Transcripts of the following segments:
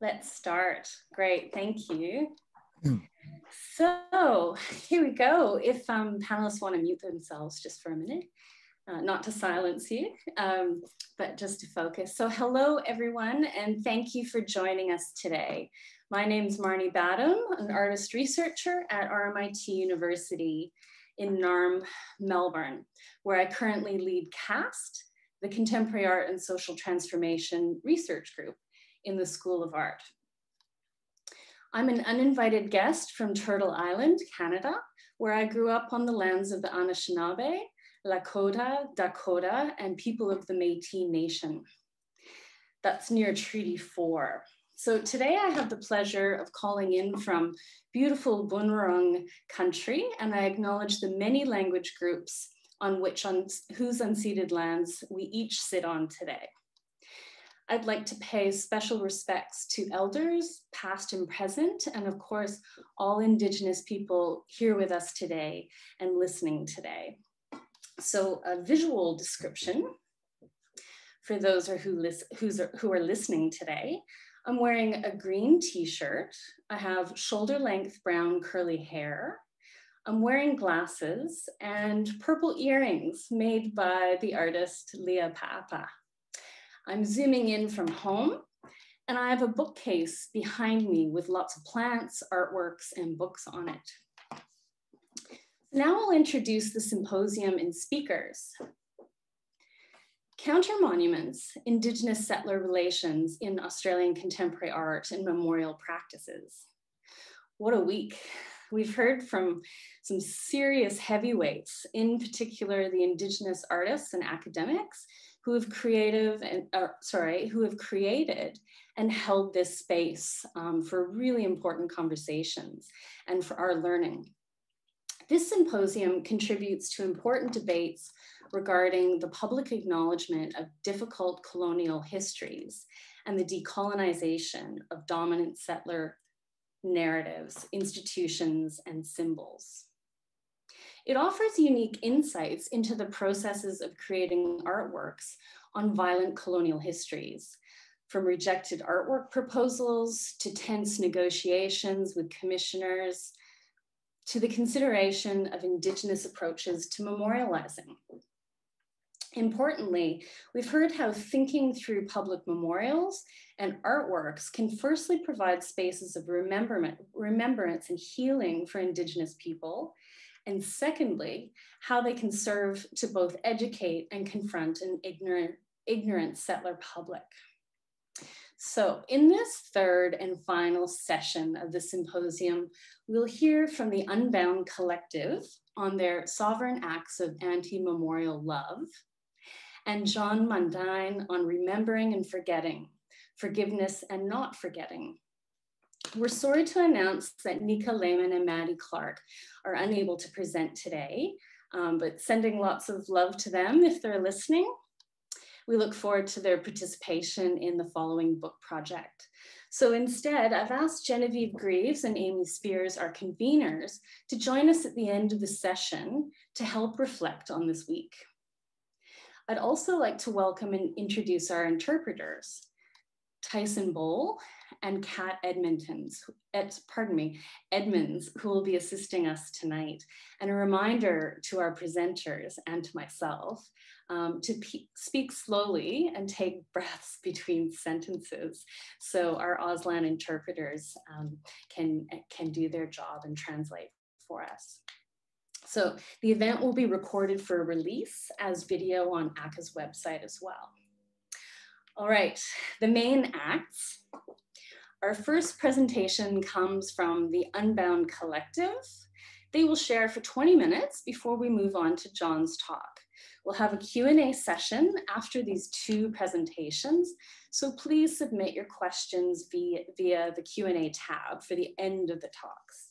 Let's start. Great, thank you. Mm. So here we go. If um, panelists want to mute themselves just for a minute, uh, not to silence you, um, but just to focus. So hello everyone, and thank you for joining us today. My name is Marnie Badham, an artist researcher at RMIT University in Naarm, Melbourne, where I currently lead CAST, the Contemporary Art and Social Transformation Research Group in the School of Art. I'm an uninvited guest from Turtle Island, Canada, where I grew up on the lands of the Anishinaabe, Lakota, Dakota, and people of the Métis Nation. That's near Treaty 4. So today I have the pleasure of calling in from beautiful Bunurong country, and I acknowledge the many language groups on which on whose unceded lands we each sit on today. I'd like to pay special respects to elders, past and present, and of course, all Indigenous people here with us today and listening today. So a visual description for those who, are, who are listening today. I'm wearing a green t-shirt. I have shoulder length brown curly hair. I'm wearing glasses and purple earrings made by the artist Leah Papa. I'm zooming in from home and I have a bookcase behind me with lots of plants, artworks, and books on it. Now I'll introduce the symposium and speakers. Counter monuments, Indigenous settler relations in Australian contemporary art and memorial practices. What a week. We've heard from some serious heavyweights, in particular the Indigenous artists and academics who have creative and uh, sorry, who have created and held this space um, for really important conversations and for our learning. This symposium contributes to important debates regarding the public acknowledgement of difficult colonial histories and the decolonization of dominant settler narratives, institutions, and symbols. It offers unique insights into the processes of creating artworks on violent colonial histories, from rejected artwork proposals to tense negotiations with commissioners, to the consideration of Indigenous approaches to memorializing. Importantly, we've heard how thinking through public memorials and artworks can firstly provide spaces of remembrance and healing for Indigenous people, and secondly, how they can serve to both educate and confront an ignorant, ignorant settler public. So in this third and final session of the symposium, we'll hear from the Unbound Collective on their sovereign acts of anti-memorial love, and Djon Mundine on remembering and forgetting, forgiveness and not forgetting, we're sorry to announce that Nika Lehman and Maddie Clark are unable to present today, um, but sending lots of love to them if they're listening. We look forward to their participation in the following book project. So instead, I've asked Genevieve Grieves and Amy Spiers, our conveners, to join us at the end of the session to help reflect on this week. I'd also like to welcome and introduce our interpreters, Tyson Bowl and Kat Edmonton's, Ed, pardon me, Edmonds, who will be assisting us tonight. And a reminder to our presenters and to myself um, to speak slowly and take breaths between sentences so our Auslan interpreters um, can, can do their job and translate for us. So the event will be recorded for release as video on ACCA's website as well. All right, the main acts. Our first presentation comes from the Unbound Collective. They will share for 20 minutes before we move on to Djon's talk. We'll have a Q&A session after these two presentations, so please submit your questions via, via the Q&A tab for the end of the talks.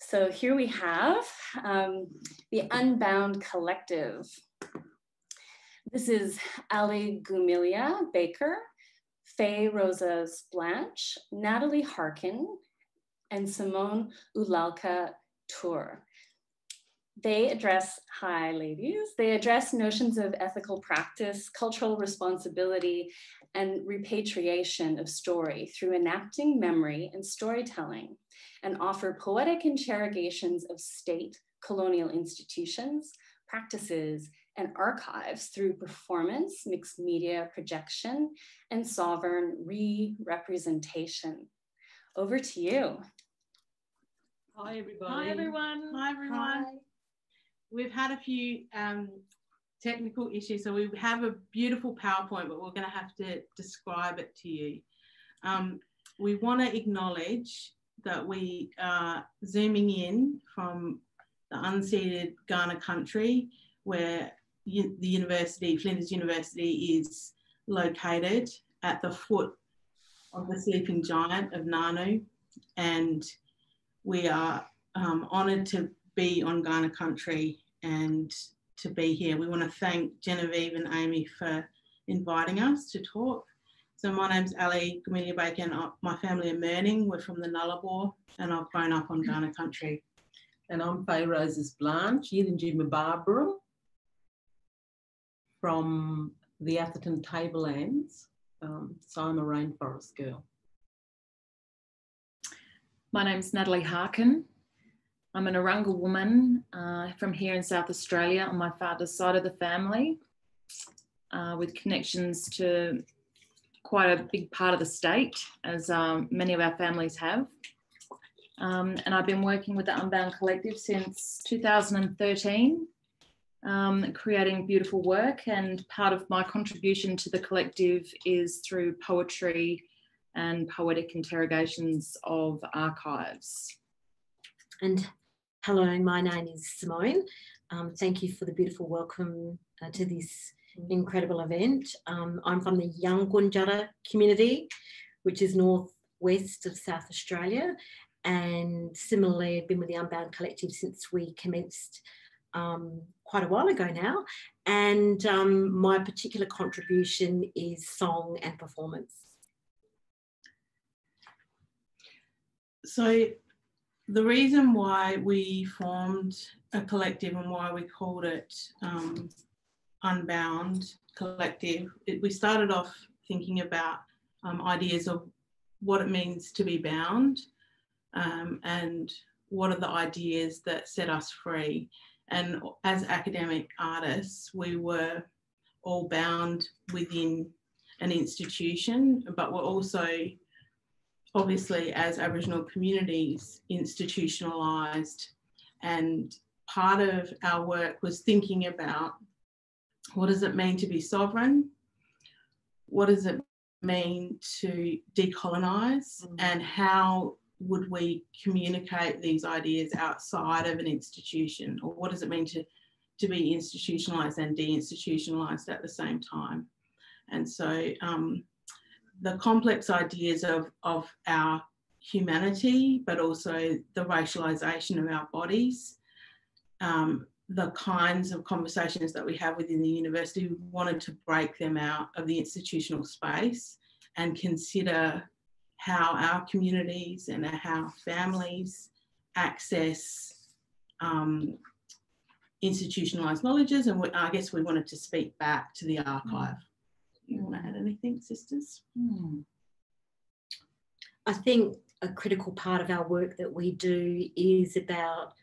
So here we have um, the Unbound Collective. This is Ali Gumilia Baker, Faye Rosas Blanch, Natalie Harkin, and Simone Ulalka Tur. they address, hi ladies, they address notions of ethical practice, cultural responsibility, and repatriation of story through enacting memory and storytelling, and offer poetic interrogations of state, colonial institutions, practices, and archives through performance, mixed media projection, and sovereign re-representation. Over to you. Hi, everybody. Hi, everyone. Hi, everyone. Hi. We've had a few um, technical issues, so we have a beautiful PowerPoint, but we're going to have to describe it to you. Um, we want to acknowledge that we are zooming in from the unceded Kaurna country, where the university, Flinders University, is located at the foot of the sleeping giant of Nganu. And we are um, honoured to be on Kaurna country and to be here. We want to thank Genevieve and Amy for inviting us to talk. So my name's Ali Gumillya Baker. My family are Mirning. We're from the Nullarbor and I've grown up on Kaurna country. And I'm Faye Rosas Blanch, Yidinji Mbarbaram from the Atherton Tablelands. Um, so I'm a rainforest girl. My name's Natalie Harkin. I'm a Narungga woman uh, from here in South Australia on my father's side of the family, uh, with connections to quite a big part of the state, as um, many of our families have. Um, and I've been working with the Unbound Collective since 2013 um, creating beautiful work. And part of my contribution to the collective is through poetry and poetic interrogations of archives. And hello, my name is Simone. Um, thank you for the beautiful welcome uh, to this incredible event. Um, I'm from the Young Yankunytjatjara community, which is northwest of South Australia. And similarly, I've been with the Unbound Collective since we commenced um, quite a while ago now. And um, my particular contribution is song and performance. So, the reason why we formed a collective and why we called it um, Unbound Collective, it, we started off thinking about um, ideas of what it means to be bound um, and what are the ideas that set us free. And as academic artists, we were all bound within an institution, but we're also obviously as Aboriginal communities institutionalised. And part of our work was thinking about what does it mean to be sovereign? What does it mean to decolonise? Mm. And how would we communicate these ideas outside of an institution? Or what does it mean to to be institutionalized and deinstitutionalized at the same time? And so um, the complex ideas of of our humanity but also the racialization of our bodies um, the kinds of conversations that we have within the university we wanted to break them out of the institutional space and consider how our communities and how families access um, institutionalised knowledges. And we, I guess we wanted to speak back to the archive. Mm. You want to add anything, sisters? Mm. I think a critical part of our work that we do is about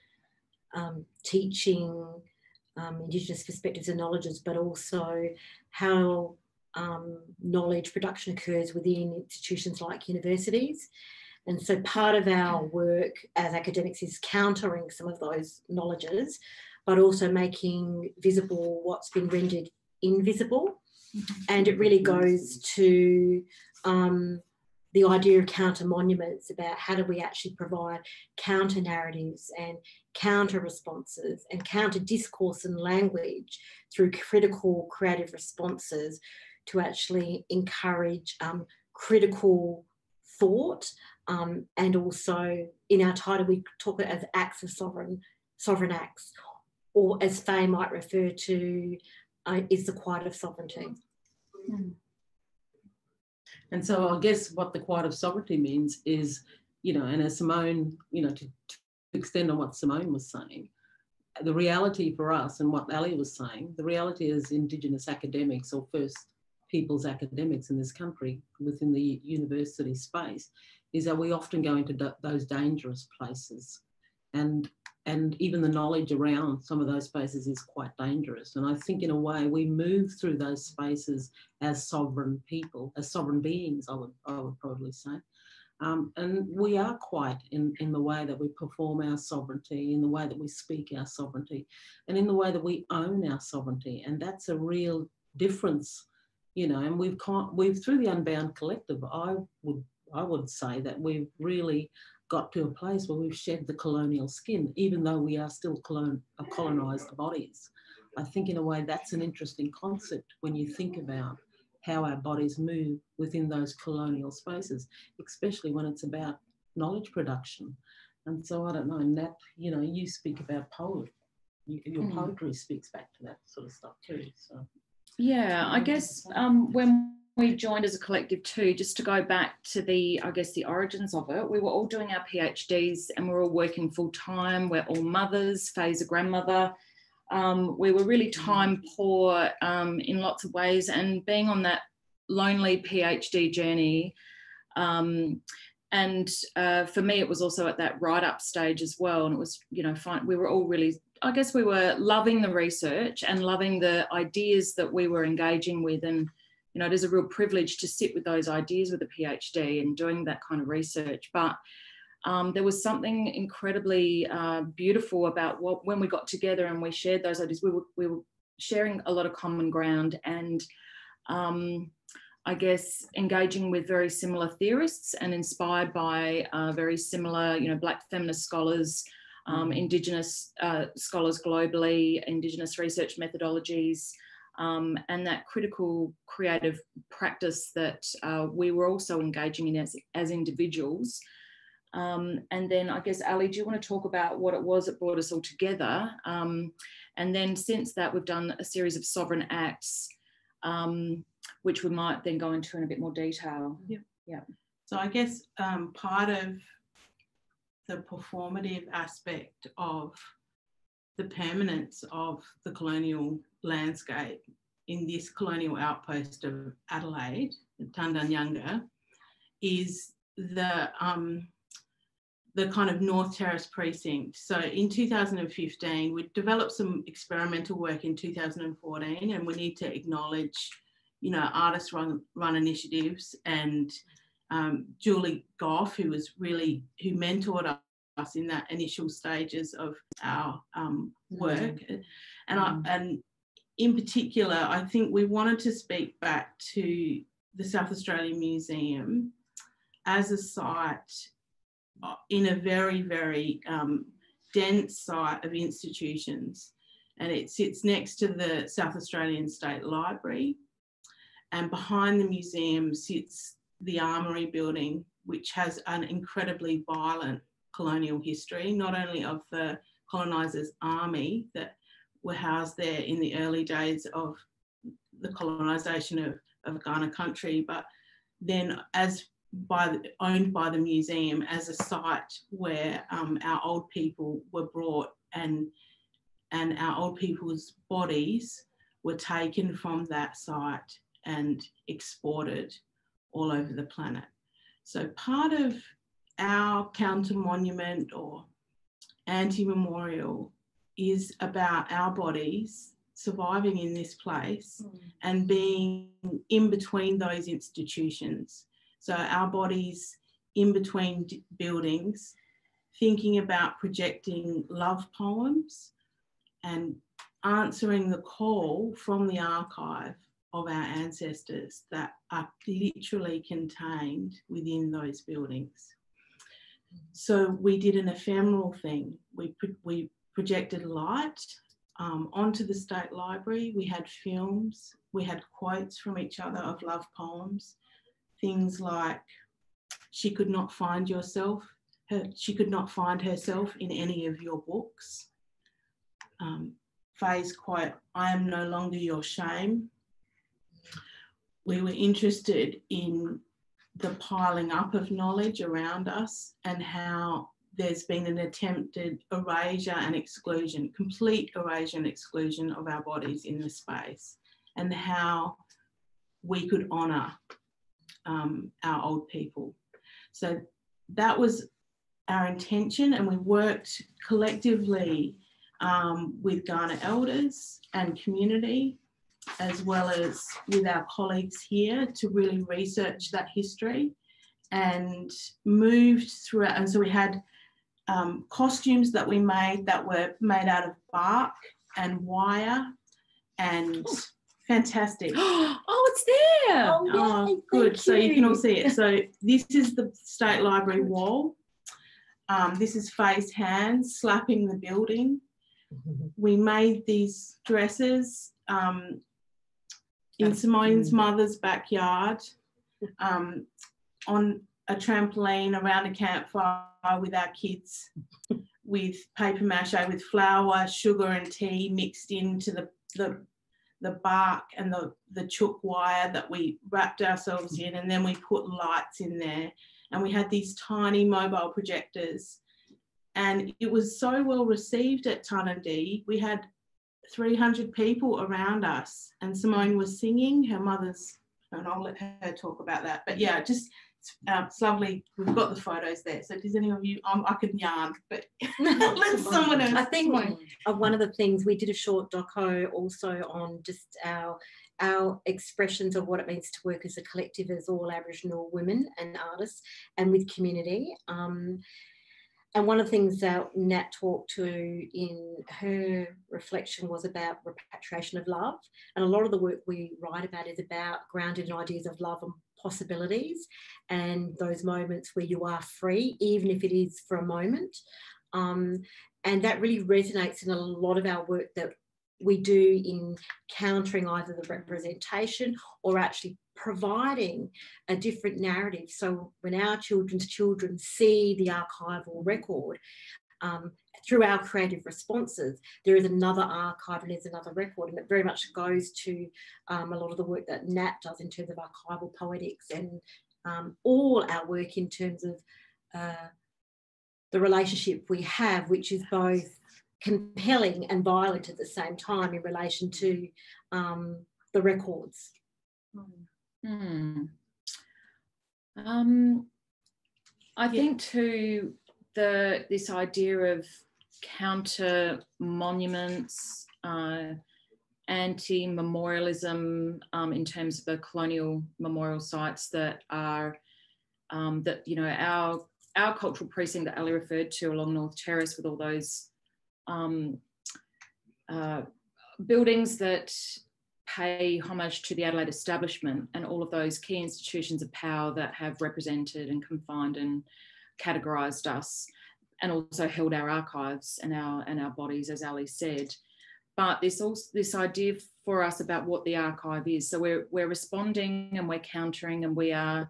um, teaching um, Indigenous perspectives and knowledges, but also how um, knowledge production occurs within institutions like universities. And so part of our work as academics is countering some of those knowledges, but also making visible what's been rendered invisible. Mm-hmm. And it really goes to um, the idea of counter monuments about how do we actually provide counter narratives and counter responses and counter discourse and language through critical creative responses to actually encourage um, critical thought. Um, and also in our title, we talk as acts of sovereign, sovereign acts, or as Faye might refer to, uh, is the quiet of sovereignty. Mm. And so I guess what the quiet of sovereignty means is, you know, and as Simone, you know, to, to extend on what Simone was saying, the reality for us and what Ali was saying, the reality is Indigenous academics or First Peoples academics in this country within the university space is that we often go into those dangerous places and and even the knowledge around some of those spaces is quite dangerous. And I think in a way we move through those spaces as sovereign people, as sovereign beings, I would, I would probably say. Um, and we are quite in, in the way that we perform our sovereignty, in the way that we speak our sovereignty, and in the way that we own our sovereignty. And that's a real difference, you know. And we've we've through the Unbound Collective, I would I would say that we've really got to a place where we've shed the colonial skin, even though we are still colon, colonized bodies. I think in a way that's an interesting concept when you think about how our bodies move within those colonial spaces, especially when it's about knowledge production. And so I don't know, Nat, you know, you speak about poetry. You, your mm. poetry speaks back to that sort of stuff too. So yeah, I guess um, when we joined as a collective too, just to go back to the, I guess, the origins of it, we were all doing our PhDs and we we're all working full time. We're all mothers, Faye's a grandmother. Um, we were really time poor um, in lots of ways, and being on that lonely PhD journey. Um, and uh, for me, it was also at that write up stage as well. And it was, you know, fine. We were all really, I guess, we were loving the research and loving the ideas that we were engaging with. And, you know, it is a real privilege to sit with those ideas with a PhD and doing that kind of research. But um, there was something incredibly uh, beautiful about what when we got together and we shared those ideas. We were we were sharing a lot of common ground and um, I guess engaging with very similar theorists and inspired by uh, very similar, you know, Black feminist scholars, um, mm-hmm. Indigenous uh, scholars globally, Indigenous research methodologies. Um, and that critical creative practice that uh, we were also engaging in as, as individuals um, and then I guess, Ali, do you want to talk about what it was that brought us all together? Um, and then since that, we've done a series of sovereign acts, um, which we might then go into in a bit more detail. Yeah. Yeah. So I guess um, part of the performative aspect of the permanence of the colonial landscape in this colonial outpost of Adelaide, Tandanyanga, is the um, the kind of North Terrace precinct. So in 2015, we developed some experimental work in 2014, and we need to acknowledge, you know, artist run, run initiatives and um, Julie Gough, who was really, who mentored us in that initial stages of our um, work. Mm-hmm. And, I, mm. and in particular, I think we wanted to speak back to the South Australian Museum as a site in a very, very um, dense site of institutions. And it sits next to the South Australian State Library. And behind the museum sits the Armoury building, which has an incredibly violent colonial history, not only of the colonisers' army that were housed there in the early days of the colonisation of, of Kaurna country, but then as by the, owned by the museum as a site where um, our old people were brought and and our old people's bodies were taken from that site and exported all over the planet. So part of our counter monument or anti memorial is about our bodies surviving in this place mm. and being in between those institutions so our bodies in between buildings, thinking about projecting love poems and answering the call from the archive of our ancestors that are literally contained within those buildings. So we did an ephemeral thing. We, we projected light um, onto the State Library. We had films. We had quotes from each other of love poems things like she could not find yourself, her, she could not find herself in any of your books. Um, Faye's quote, I am no longer your shame. We were interested in the piling up of knowledge around us and how there's been an attempted erasure and exclusion, complete erasure and exclusion of our bodies in the space, and how we could honour um, our old people. So that was our intention, and we worked collectively um, with Kaurna elders and community, as well as with our colleagues here to really research that history and moved through it. And so we had um, costumes that we made that were made out of bark and wire and fantastic. oh, it's there. Oh, Oh, good. thank So you can all see it. So this is the State Library wall. Um, this is Faye's hands slapping the building. We made these dresses um, in Simone's mother's backyard um, on a trampoline around a campfire with our kids with paper mache with flour, sugar and tea mixed into the, the the bark and the, the chook wire that we wrapped ourselves in, and then we put lights in there. And we had these tiny mobile projectors. And it was so well received at Tarnanthi. We had 300 people around us, and Simone was singing her mother's, and I'll let her talk about that. But yeah, just it's, uh, it's lovely. We've got the photos there. So does any of you? Um, I can yarn, but let someone else. I think uh, one of the things we did a short doco also on just our our expressions of what it means to work as a collective as all Aboriginal women and artists and with community. Um, and one of the things that Nat talked to in her reflection was about repatriation of love. And a lot of the work we write about is about grounded in ideas of love and possibilities and those moments where you are free, even if it is for a moment. Um, and that really resonates in a lot of our work that we do in countering either the representation or actually providing a different narrative. So when our children's children see the archival record, um, through our creative responses, there is another archive and there's another record, and it very much goes to um, a lot of the work that Nat does in terms of archival poetics and um, all our work in terms of uh, the relationship we have, which is both compelling and violent at the same time in relation to um, the records. Hmm. Um, I Yeah. think too the this idea of counter monuments, uh, anti memorialism um, in terms of the colonial memorial sites that are um, that you know our our cultural precinct that Ali referred to along North Terrace with all those um, uh, buildings that pay homage to the Adelaide establishment and all of those key institutions of power that have represented and confined and categorised us and also held our archives and our and our bodies, as Ali said. But this also this idea for us about what the archive is. So we're we're responding and we're countering and we are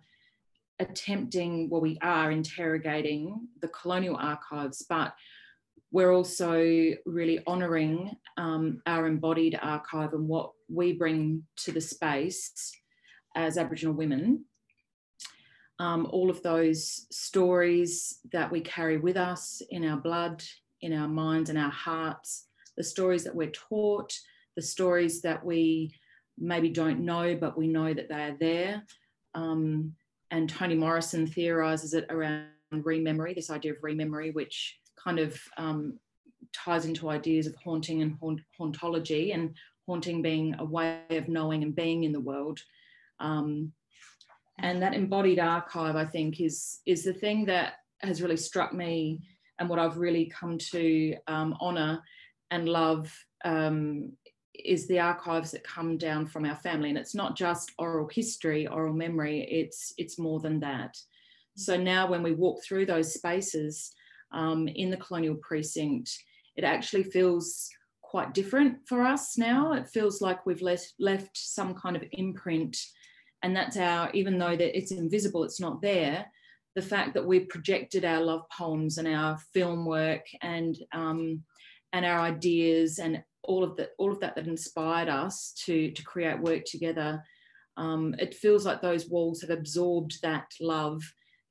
attempting, well, we are interrogating the colonial archives, but we're also really honouring um, our embodied archive and what we bring to the space as Aboriginal women. Um, all of those stories that we carry with us in our blood, in our minds, and our hearts, the stories that we're taught, the stories that we maybe don't know, but we know that they are there. Um, and Toni Morrison theorises it around rememory, this idea of rememory, which kind of um, ties into ideas of haunting and haunt- hauntology, and haunting being a way of knowing and being in the world. Um, and that embodied archive, I think, is is the thing that has really struck me, and what I've really come to um, honour and love um, is the archives that come down from our family, and it's not just oral history, oral memory. It's it's more than that. So now, when we walk through those spaces um, in the colonial precinct, it actually feels quite different for us now. It feels like we've left left some kind of imprint, and that's our. Even though that it's invisible, it's not there. The fact that we've projected our love poems and our film work and um, and our ideas and all of that all of that that inspired us to to create work together. Um, it feels like those walls have absorbed that love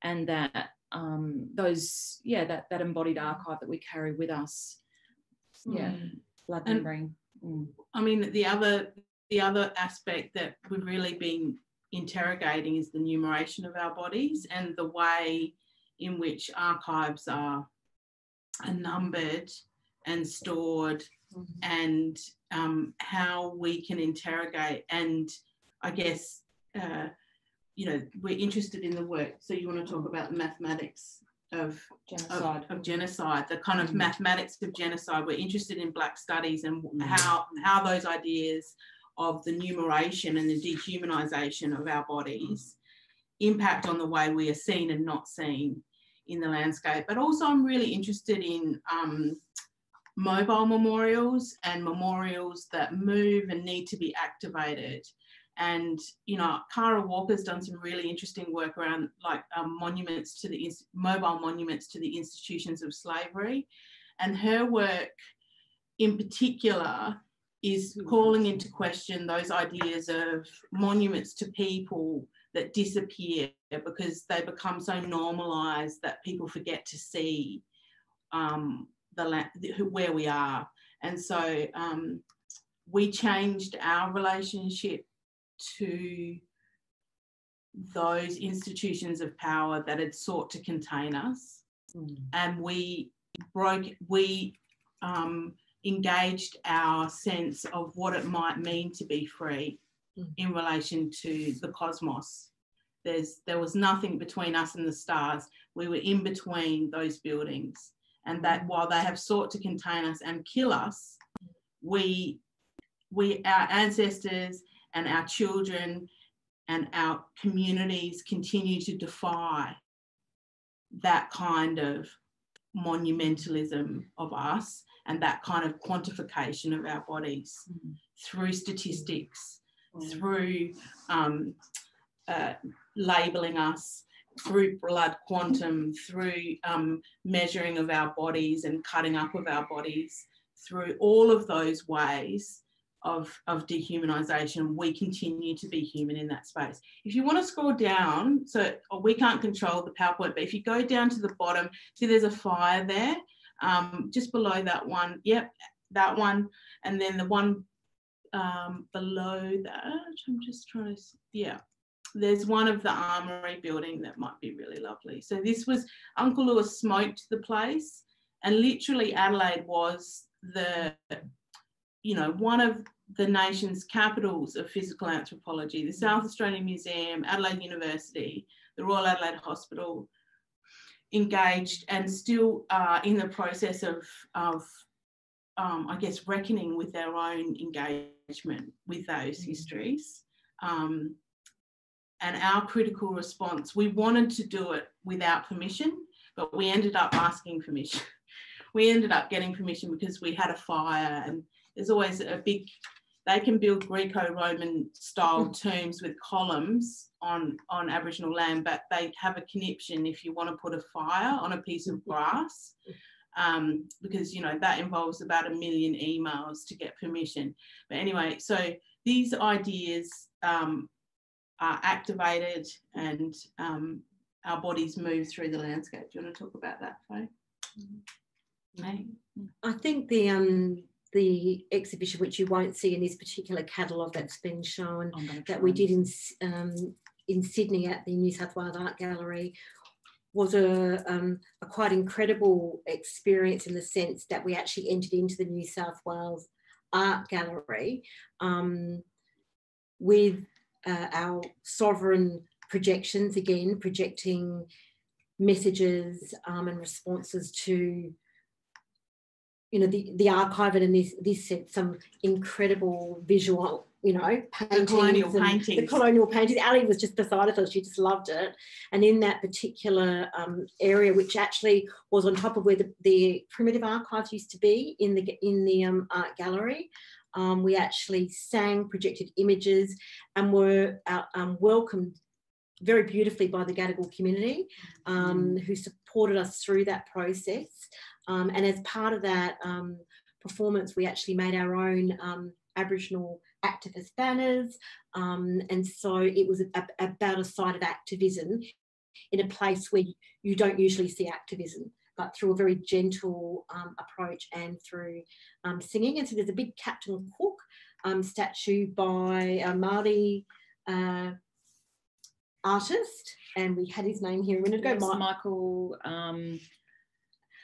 and that um, those yeah that that embodied archive that we carry with us yeah Blood And- Mm. I mean, the other the other aspect that we've really been interrogating is the numeration of our bodies and the way in which archives are, are numbered and stored Mhm. and um, how we can interrogate and I guess uh, you know we're interested in the work so you want to talk about the mathematics of of, genocide of genocide, the kind of Mm. mathematics of genocide. We're interested in Black studies and Mm. how how those ideas of the numeration and the dehumanization of our bodies impact on the way we are seen and not seen in the landscape. But also, I'm really interested in um, mobile memorials and memorials that move and need to be activated. And you know, Kara Walker's done some really interesting work around like um, monuments to the ins- mobile monuments to the institutions of slavery, and her work, in particular, is calling into question those ideas of monuments to people that disappear because they become so normalized that people forget to see um, the la- where we are, and so um, we changed our relationship to those institutions of power that had sought to contain us. Mm. and we broke we um, engaged our sense of what it might mean to be free Mm. in relation to the cosmos. There's there was nothing between us and the stars. We were in between those buildings. And that while they have sought to contain us and kill us we we our ancestors and our children and our communities continue to defy that kind of monumentalism of us and that kind of quantification of our bodies Mm. through statistics, Mm. through um, uh, labeling us, through blood quantum, through um, measuring of our bodies and cutting up of our bodies, through all of those ways of, of dehumanization, we continue to be human in that space. If you want to scroll down, so oh, we can't control the PowerPoint, but if you go down to the bottom, see there's a fire there, um, just below that one. Yep, that one. And then the one um, below that, I'm just trying to, yeah. There's one of the armory building that might be really lovely. So this was, Uncle Lewis smoked the place and literally Adelaide was the you know, one of the nation's capitals of physical anthropology, the South Australian Museum, Adelaide University, the Royal Adelaide Hospital, engaged and still uh, in the process of, of um, I guess, reckoning with their own engagement with those histories. Um, and our critical response, we wanted to do it without permission, but we ended up asking permission. we ended up getting permission because we had a fire and there's always a big they can build Greco-Roman style tombs with columns on on Aboriginal land, but they have a conniption if you want to put a fire on a piece of grass, um, because you know that involves about a million emails to get permission. But anyway, so these ideas um, are activated and um, our bodies move through the landscape. Do you want to talk about that, Faye? Hey? I think the um the exhibition, which you won't see in this particular catalogue that's been shown, that we did in um, in Sydney at the New South Wales Art Gallery, was a um, a quite incredible experience in the sense that we actually entered into the New South Wales Art Gallery um, with uh, our sovereign projections again, projecting messages um, and responses to you know the the archive and in this this sense some incredible visual you know paintings colonial paintings. the colonial paintings Ali was just beside us she just loved it and in that particular um, area which actually was on top of where the, the primitive archives used to be in the in the um, art gallery um, we actually sang projected images and were uh, um, welcomed very beautifully by the Gadigal community um, who supported us through that process. Um, and as part of that um, performance, we actually made our own um, Aboriginal activist banners. Um, and so it was a, about a site of activism in a place where you don't usually see activism, but through a very gentle um, approach and through um, singing. And so there's a big Captain Cook um, statue by a Māori uh, artist, and we had his name here a minute ago. Michael um,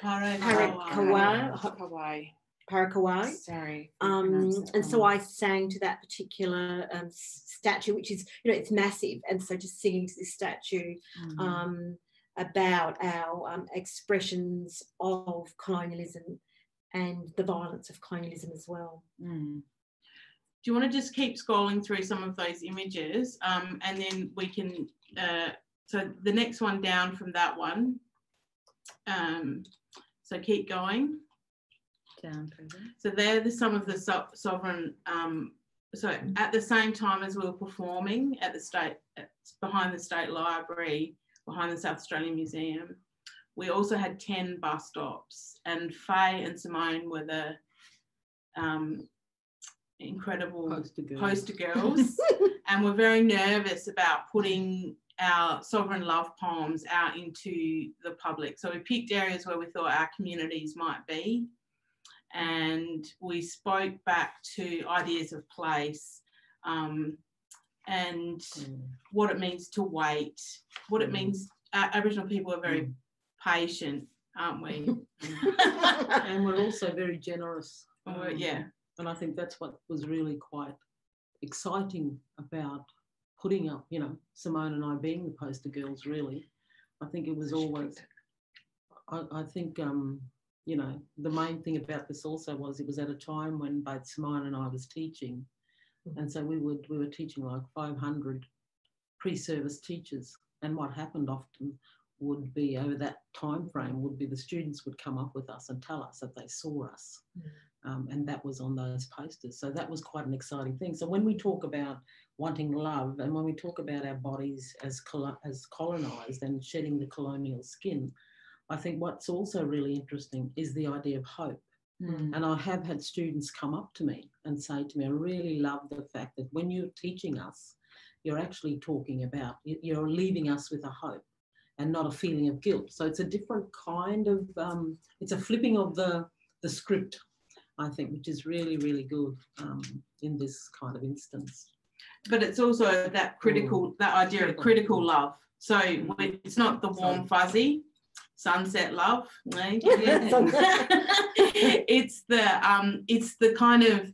Parekowhai. Parekowhai. Parekowhai. Sorry. Um, and so I sang to that particular um, statue, which is, you know, it's massive. And so just singing to this statue Mm. um, about our um, expressions of colonialism and the violence of colonialism as well. Mm. Do you want to just keep scrolling through some of those images um, and then we can, uh, so the next one down from that one. So keep going. Down further. So they're the, some of the so- sovereign, um, so at the same time as we were performing at the state, at- behind the State Library, behind the South Australian Museum, we also had 10 bus stops and Faye and Simone were the um, incredible Poster girls. poster girls and we're very nervous about putting our sovereign love poems out into the public. So we picked areas where we thought our communities might be and we spoke back to ideas of place um, and Mm. what it means to wait, what it Mm. means. Uh, Aboriginal people are very Mm. patient, aren't we? and we're also very generous. Um, yeah. And I think that's what was really quite exciting about putting up, you know, Simone and I being the poster girls, really. I think it was always, I, I think, um, you know, the main thing about this also was it was at a time when both Simone and I was teaching. And so we would we were teaching like 500 pre-service teachers. And what happened often would be over that time frame would be the students would come up with us and tell us that they saw us. Um, and that was on those posters. So that was quite an exciting thing. So when we talk about wanting love and when we talk about our bodies as, colo- as colonized and shedding the colonial skin, I think what's also really interesting is the idea of hope. Mm. And I have had students come up to me and say to me, I really love the fact that when you're teaching us, you're actually talking about, you- you're leaving us with a hope and not a feeling of guilt. So it's a different kind of, um, it's a flipping of the, the script, I think, which is really, really good um, in this kind of instance. but it's also that critical that idea of Critical. love so when- it's not the warm fuzzy sunset love eh? it's the um it's the kind of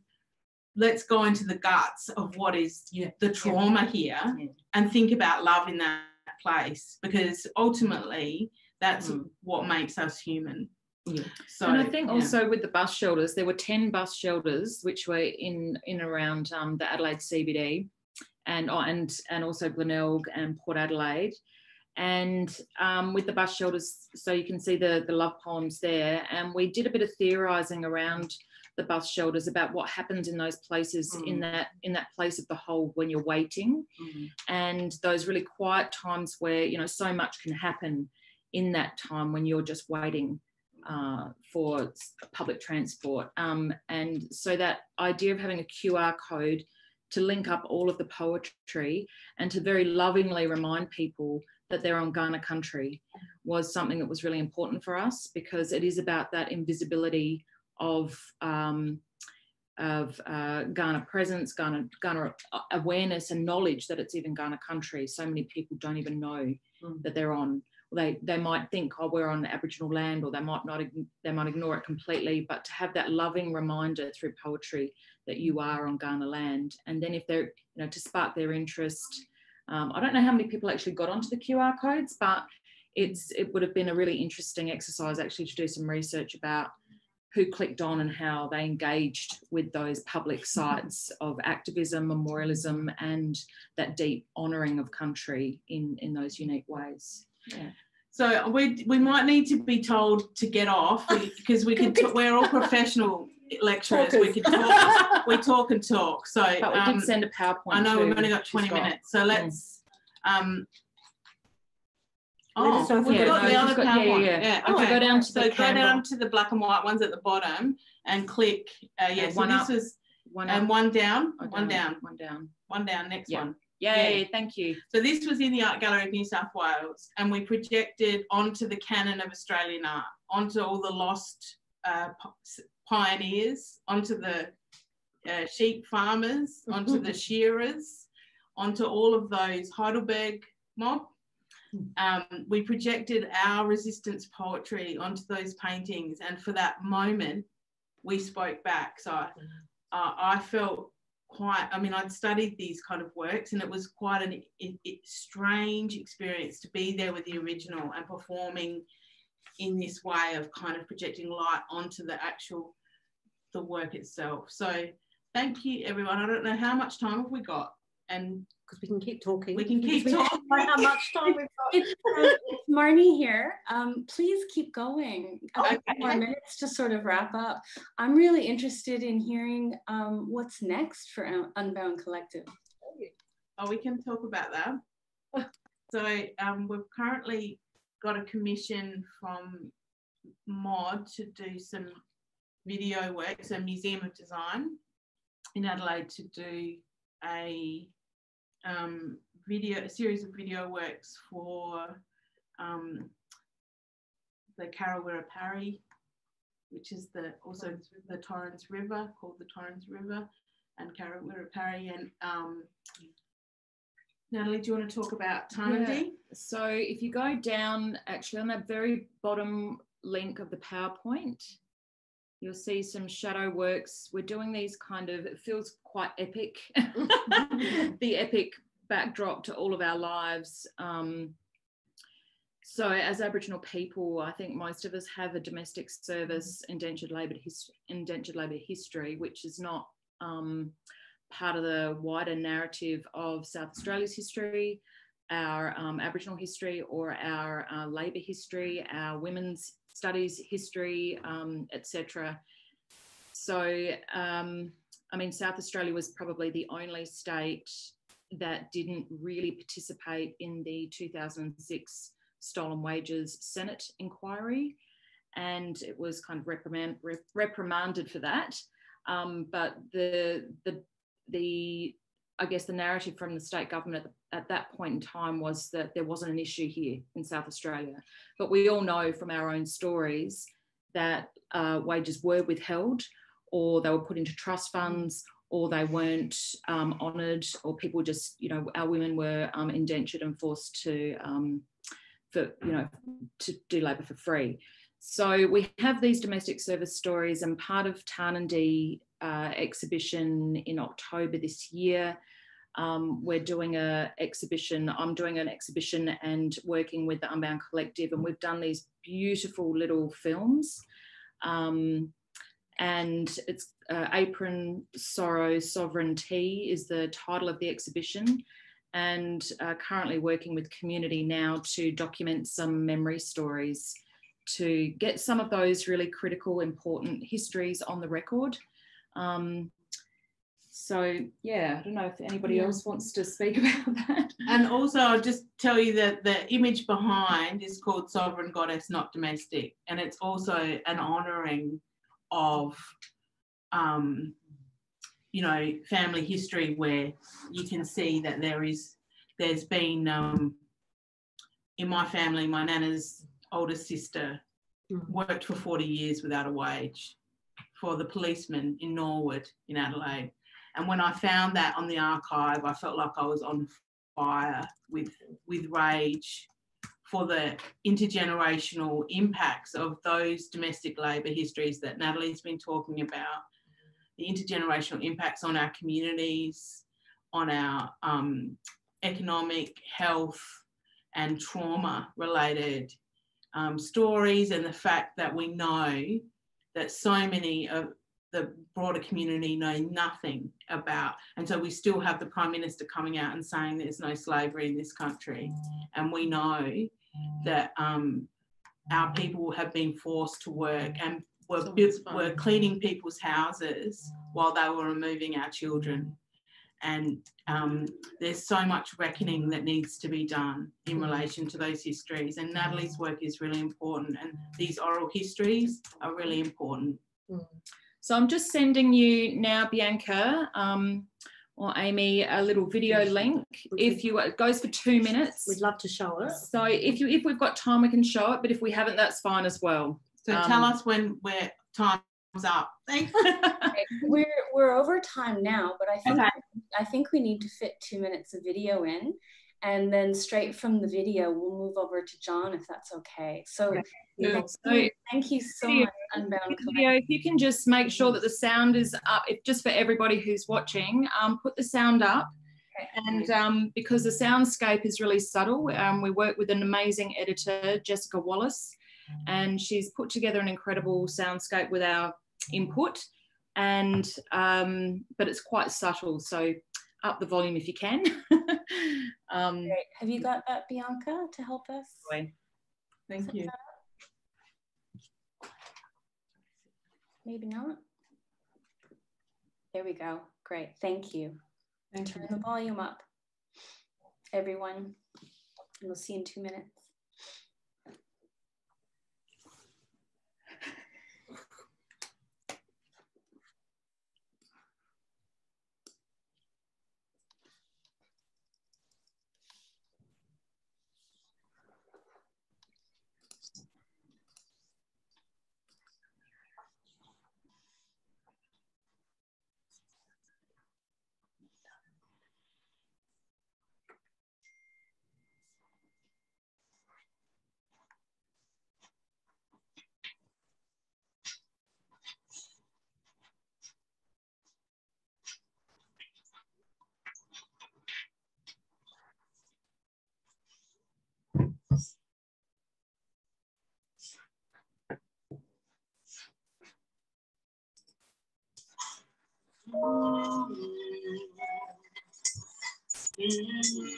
let's go into the guts of what is Yeah. the trauma here Yeah. and think about love in that place because ultimately that's Mm. what makes us human Yeah. so and I think yeah. also with the bus shelters, there were 10 bus shelters which were in in around um, the Adelaide CBD and, oh, and, and also Glenelg and Port Adelaide. And um, with the bus shelters, so you can see the, the love poems there. And we did a bit of theorising around the bus shelters about what happens in those places in Mm. that in that place of the hold when you're waiting Mm. and those really quiet times where you know so much can happen in that time when you're just waiting uh, for public transport. Um, and so that idea of having a QR code to link up all of the poetry and to very lovingly remind people that they're on Kaurna country was something that was really important for us because it is about that invisibility of um, of uh, Kaurna presence, Kaurna, Kaurna awareness and knowledge that it's even Kaurna country. So many people don't even know Mm. that they're on. They they might think, oh, we're on Aboriginal land, or they might not. They might ignore it completely. But to have that loving reminder through poetry that you are on Kaurna land, and then if they're, you know, to spark their interest. Um, I don't know how many people actually got onto the QR codes, but it's it would have been a really interesting exercise actually to do some research about who clicked on and how they engaged with those public sites of activism, memorialism, and that deep honouring of country in in those unique ways. Yeah. So we we might need to be told to get off because we could t- we're all professional lecturers. We could talk, we talk and talk. So But we um, did send a PowerPoint. I know too, we've only got 20 minutes. So let's um Oh, us we've got get- the other you've got- yeah, PowerPoint. yeah, Yeah, Oh, okay. go down to So the go camera. down to the black and white ones at the bottom and click. Uh, yeah, Uh, so one this up. was one and up, one down, one down, one down. one down. Next Yeah. one. Yay, Yeah. thank you. So this was in the Art Gallery of New South Wales, and we projected onto the canon of Australian art, onto all the lost uh, pioneers, onto the uh, sheep farmers, onto the shearers, onto all of those Heidelberg mob. Um, we projected our resistance poetry onto those paintings, and for that moment, we spoke back. So I, uh, I felt quite i mean i'd studied these kind of works and it was quite an i i strange experience to be there with the original and performing in this way of kind of projecting light onto the actual the work itself. So thank you everyone. I don't know how much time have we got and Because we can keep talking. we can keep We don't talking know how much time we've got. It's, it's Marnie here. Um, please keep going. A few Okay. more minutes to sort of wrap up. I'm really interested in hearing um, what's next for Un- Unbound Collective. Oh, we can talk about that. So um, we've currently got a commission from Mod to do some video work, so Museum of Design in Adelaide to do a um, video, a series of video works for um, the Karrawirra Parri, which is the also the Torrens River, called the Torrens River, and Karrawirra Parri and um, Natalie, do you want to talk about Tarnanthi? So if you go down, actually on that very bottom link of the PowerPoint, you'll see some shadow works. We're doing these kind of, it feels quite epic, the epic backdrop to all of our lives. Um, so as Aboriginal people, I think most of us have a domestic service indentured labour his, indentured labour history, which is not um, part of the wider narrative of South Australia's history, our um, Aboriginal history, or our uh, labour history, our women's studies history, um, etc. So, um, I mean, South Australia was probably the only state that didn't really participate in the 2006 Stolen Wages Senate inquiry, and it was kind of reprimand, rep- reprimanded for that. Um, but the the the I guess the narrative from the state government at, at, that point in time was that there wasn't an issue here in South Australia. But we all know from our own stories that uh, wages were withheld, or they were put into trust funds, or they weren't um, honoured, or people just, you know, our women were um, indentured and forced to, um, for you know, to do labour for free. So we have these domestic service stories, and part of Tarnanthi uh, exhibition in October this year. Um, we're doing a exhibition. I'm doing an exhibition and working with the Unbound Collective, and we've done these beautiful little films. Um, and it's uh, Apron Sorrow Sovereignty is the title of the exhibition. And uh, currently working with community now to document some memory stories to get some of those really critical, important histories on the record. Um, so yeah, I don't know if anybody Yeah. else wants to speak about that. And also, I'll just tell you that the image behind is called Sovereign Goddess, Not Domestic. And it's also an honouring of, um, you know, family history where you can see that there is, there's been, um, in my family, my nana's older sister Mm. worked for 40 years without a wage for the policeman in Norwood in Adelaide. And when I found that on the archive, I felt like I was on fire with, with rage for the intergenerational impacts of those domestic labour histories that Natalie's been talking about, the intergenerational impacts on our communities, on our um, economic, health, and trauma related um, stories, and the fact that we know that so many of the broader community know nothing about. And so we still have the Prime Minister coming out and saying there's no slavery in this country. And we know that um, our people have been forced to work and were, So bu- it's fun. were cleaning people's houses while they were removing our children. And um, there's so much reckoning that needs to be done in relation to those histories. And Natalie's work is really important. And these oral histories are really important. Mm. So I'm just sending you now, Bianca, um, or Amy a little video link. If you it goes for two minutes. We'd love to show it. So if you if we've got time, we can show it. But if we haven't, that's fine as well. So Um, tell us when we're time's up. Thanks. Okay, We're we're over time now, but I think Okay. I think we need to fit two minutes of video in, and then straight from the video we'll move over to Djon if that's okay. So Okay. thank, So you, thank you so Video- much, Unbound video, if you can just make sure that the sound is up, if just for everybody who's watching, um, put the sound up. And um, because the soundscape is really subtle, um, we work with an amazing editor, Jessica Wallace, and she's put together an incredible soundscape with our input. And um, but it's quite subtle, so up the volume if you can. um, Great. Have you got that, Bianca, to help us? Thank you. Maybe not. There we go. Great. Thank you. Thank Turn you. the volume up, everyone. And we'll see you in two minutes.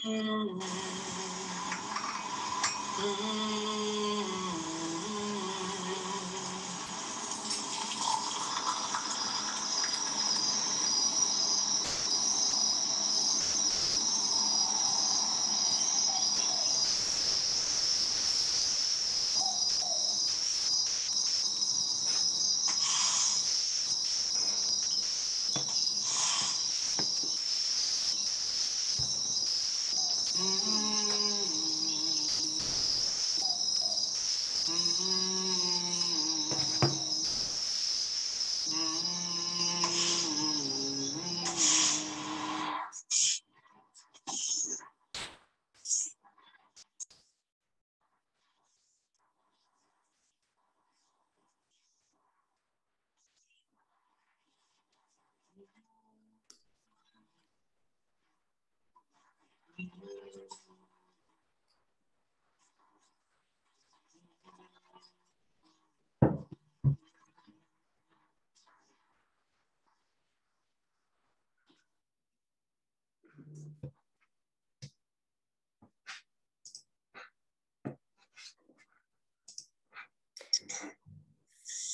Mm-hmm.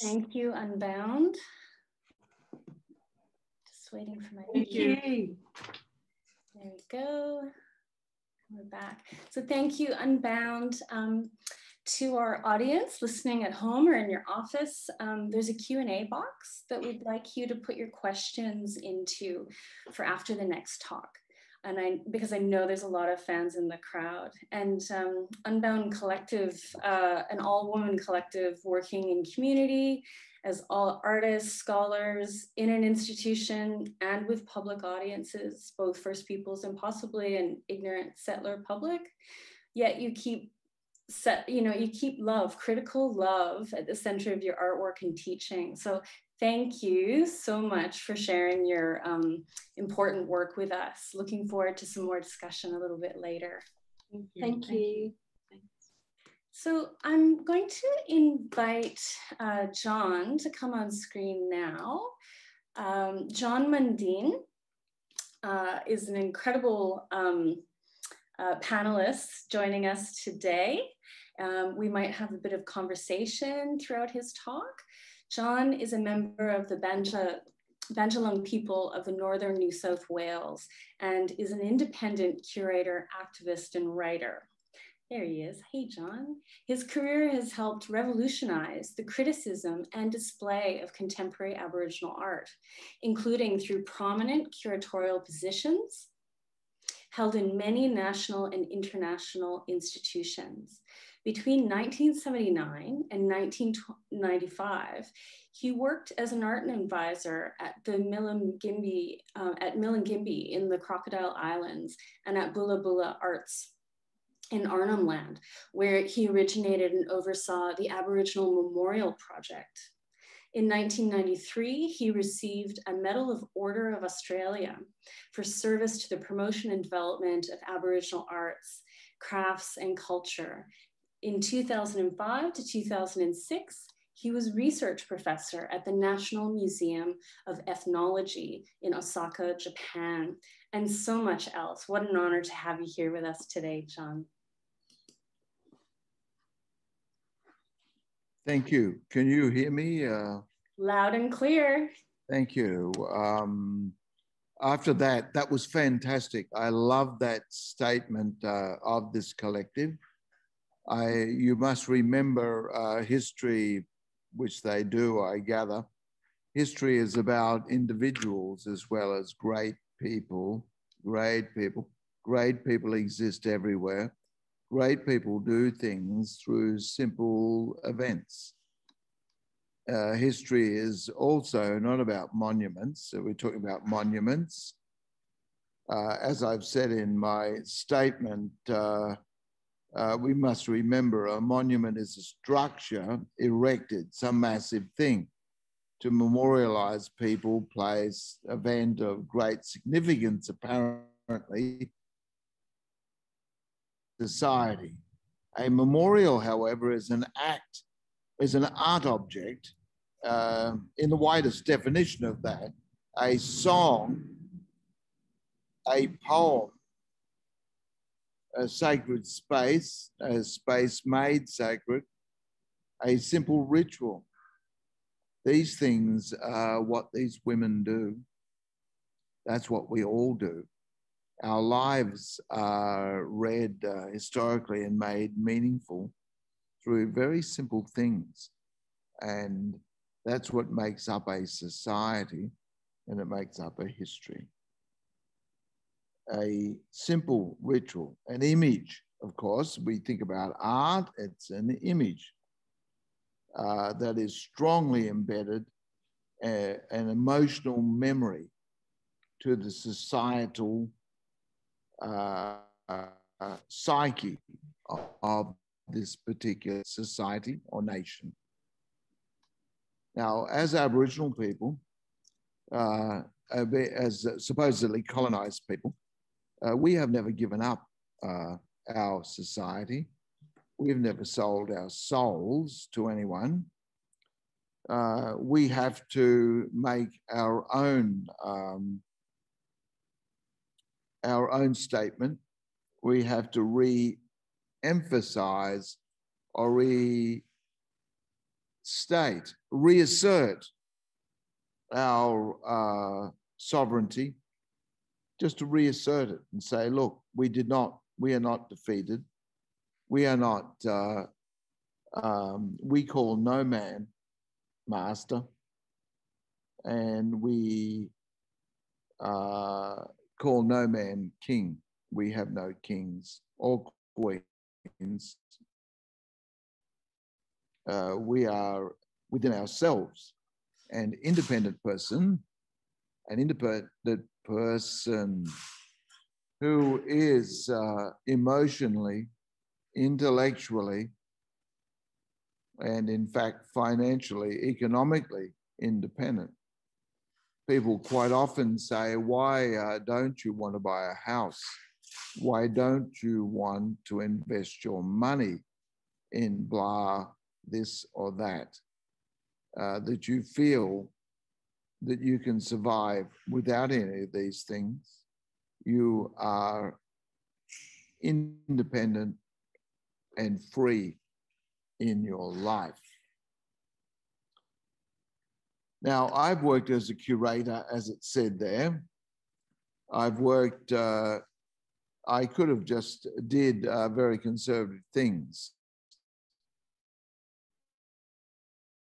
Thank you, Unbound. Just waiting for my. Thank you. There we go. We're back. So thank you, Unbound. Um, to our audience listening at home or in your office, um, there's a Q&A box that we'd like you to put your questions into for after the next talk. And I, because I know there's a lot of fans in the crowd and um, Unbound Collective, uh, an all woman collective working in community as all artists, scholars in an institution and with public audiences, both First Peoples and possibly an ignorant settler public. Yet you keep set, you know, you keep love, critical love at the center of your artwork and teaching. So thank you so much for sharing your um, important work with us. Looking forward to some more discussion a little bit later. Thank you. Thank you. So I'm going to invite uh, Djon to come on screen now. Um, Djon Mundine uh, is an incredible um, uh, panelist joining us today. Um, we might have a bit of conversation throughout his talk. Djon is a member of the Banja, Bundjalung people of the Northern New South Wales and is an independent curator, activist, and writer. There he is. Hey, Djon. His career has helped revolutionize the criticism and display of contemporary Aboriginal art, including through prominent curatorial positions held in many national and international institutions. Between 1979 and 1995, he worked as an art advisor at the Milingimbi, uh, at Milingimbi in the Crocodile Islands and at Bula Bula Arts in Arnhem Land, where he originated and oversaw the Aboriginal Memorial Project. In 1993, he received a Medal of Order of Australia for service to the promotion and development of Aboriginal arts, crafts, and culture. In 2005 to 2006, he was research professor at the National Museum of Ethnology in Osaka, Japan, and so much else. What an honor to have you here with us today, Djon. Thank you. Can you hear me? Uh, Loud and clear. thank you. Um, after that, that was fantastic. I love that statement uh, of this collective. I, you must remember uh, history, which they do, I gather. History is about individuals as well as great people. Great people. Great people exist everywhere great people do things through simple events. Uh, history is also not about monuments. So we're talking about monuments. Uh, as I've said in my statement, uh, we must remember a monument is a structure erected, some massive thing to memorialize people, place, event of great significance, apparently, society. A memorial, however, is an act, is an art object uh, in the widest definition of that, a song, a poem, a sacred space, a space made sacred, a simple ritual. These things are what these women do. That's what we all do our lives are read uh, historically and made meaningful through very simple things. And that's what makes up a society and it makes up a history. A simple ritual, an image, of course, we think about art, it's an image uh, that is strongly embedded, uh, an emotional memory to the societal uh, uh, psyche of, of this particular society or nation. Now, as Aboriginal people, uh, as supposedly colonized people, uh, we have never given up uh, our society. We've never sold our souls to anyone. Uh, we have to make our own um, our own statement, we have to re emphasize or re-state, reassert our uh, sovereignty, just to reassert it and say, look, we did not, we are not defeated. We are not, uh, um, we call no man master. And we uh, call no man king. We have no kings or queens. Uh, we are within ourselves an independent person, an independent person who is uh, emotionally, intellectually, and in fact, financially, economically independent people quite often say, why uh, don't you want to buy a house? Why don't you want to invest your money in blah, this or that? Uh, that you feel that you can survive without any of these things. You are independent and free in your life. Now, I've worked as a curator, as it said there. I've worked uh, I could have just did uh, very conservative things.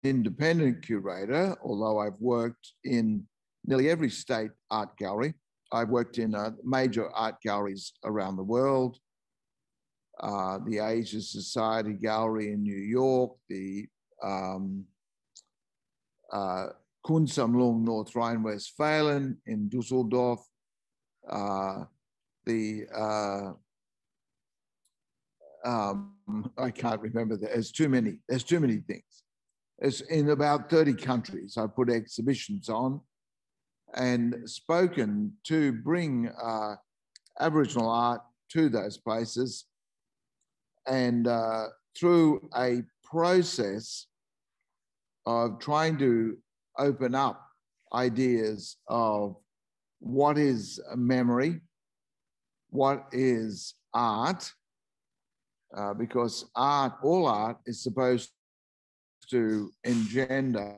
Independent curator, although I've worked in nearly every state art gallery. I've worked in uh, major art galleries around the world, uh, the Asia Society Gallery in New York, the um, uh, Kunstsammlung North Rhine-Westphalen in Dusseldorf, uh, the uh, um, I can't remember. There's too many. There's too many things. In about 30 countries. I put exhibitions on and spoken to bring uh, Aboriginal art to those places. And uh, through a process of trying to open up ideas of what is memory, what is art, uh, because art, all art, is supposed to engender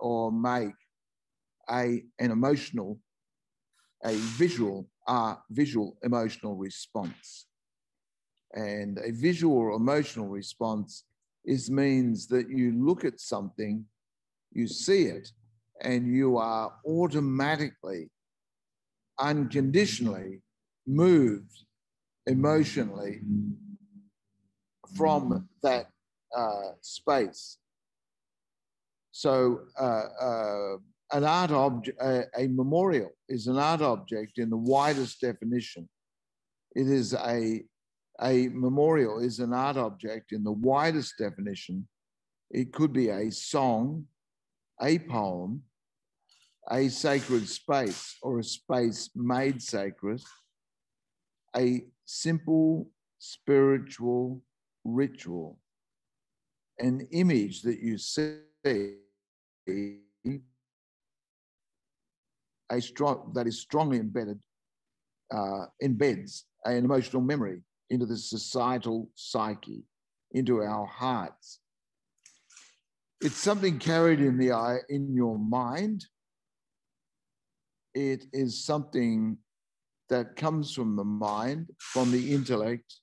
or make a, an emotional, a visual, uh, visual emotional response. And a visual emotional response is means that you look at something, you see it, and you are automatically, unconditionally moved emotionally from that uh, space. So uh, uh, an art object, a, a, memorial is an art object in the widest definition. It is a, a memorial is an art object in the widest definition. It could be a song, a poem, a sacred space or a space made sacred, a simple spiritual ritual, an image that you see a strong that is strongly embedded uh, embeds an emotional memory into the societal psyche, into our hearts. It's something carried in the eye in your mind. It is something that comes from the mind, from the intellect.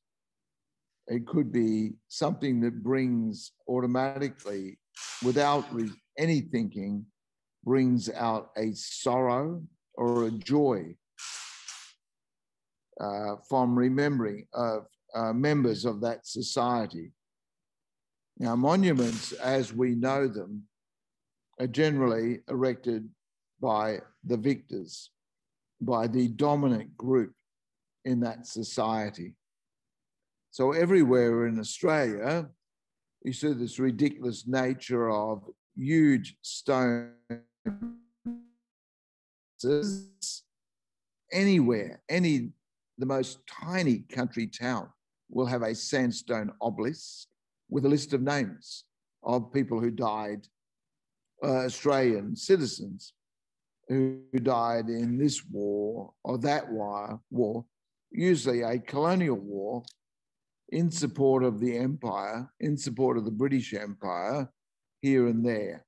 It could be something that brings automatically, without any thinking, brings out a sorrow or a joy uh, from remembering of uh, members of that society. Now, monuments, as we know them, are generally erected by the victors, by the dominant group in that society. So, everywhere in Australia, you see this ridiculous nature of huge stone anywhere, any the most tiny country town will have a sandstone obelisk with a list of names of people who died, uh, Australian citizens who died in this war or that war, war, usually a colonial war in support of the empire, in support of the British Empire, here and there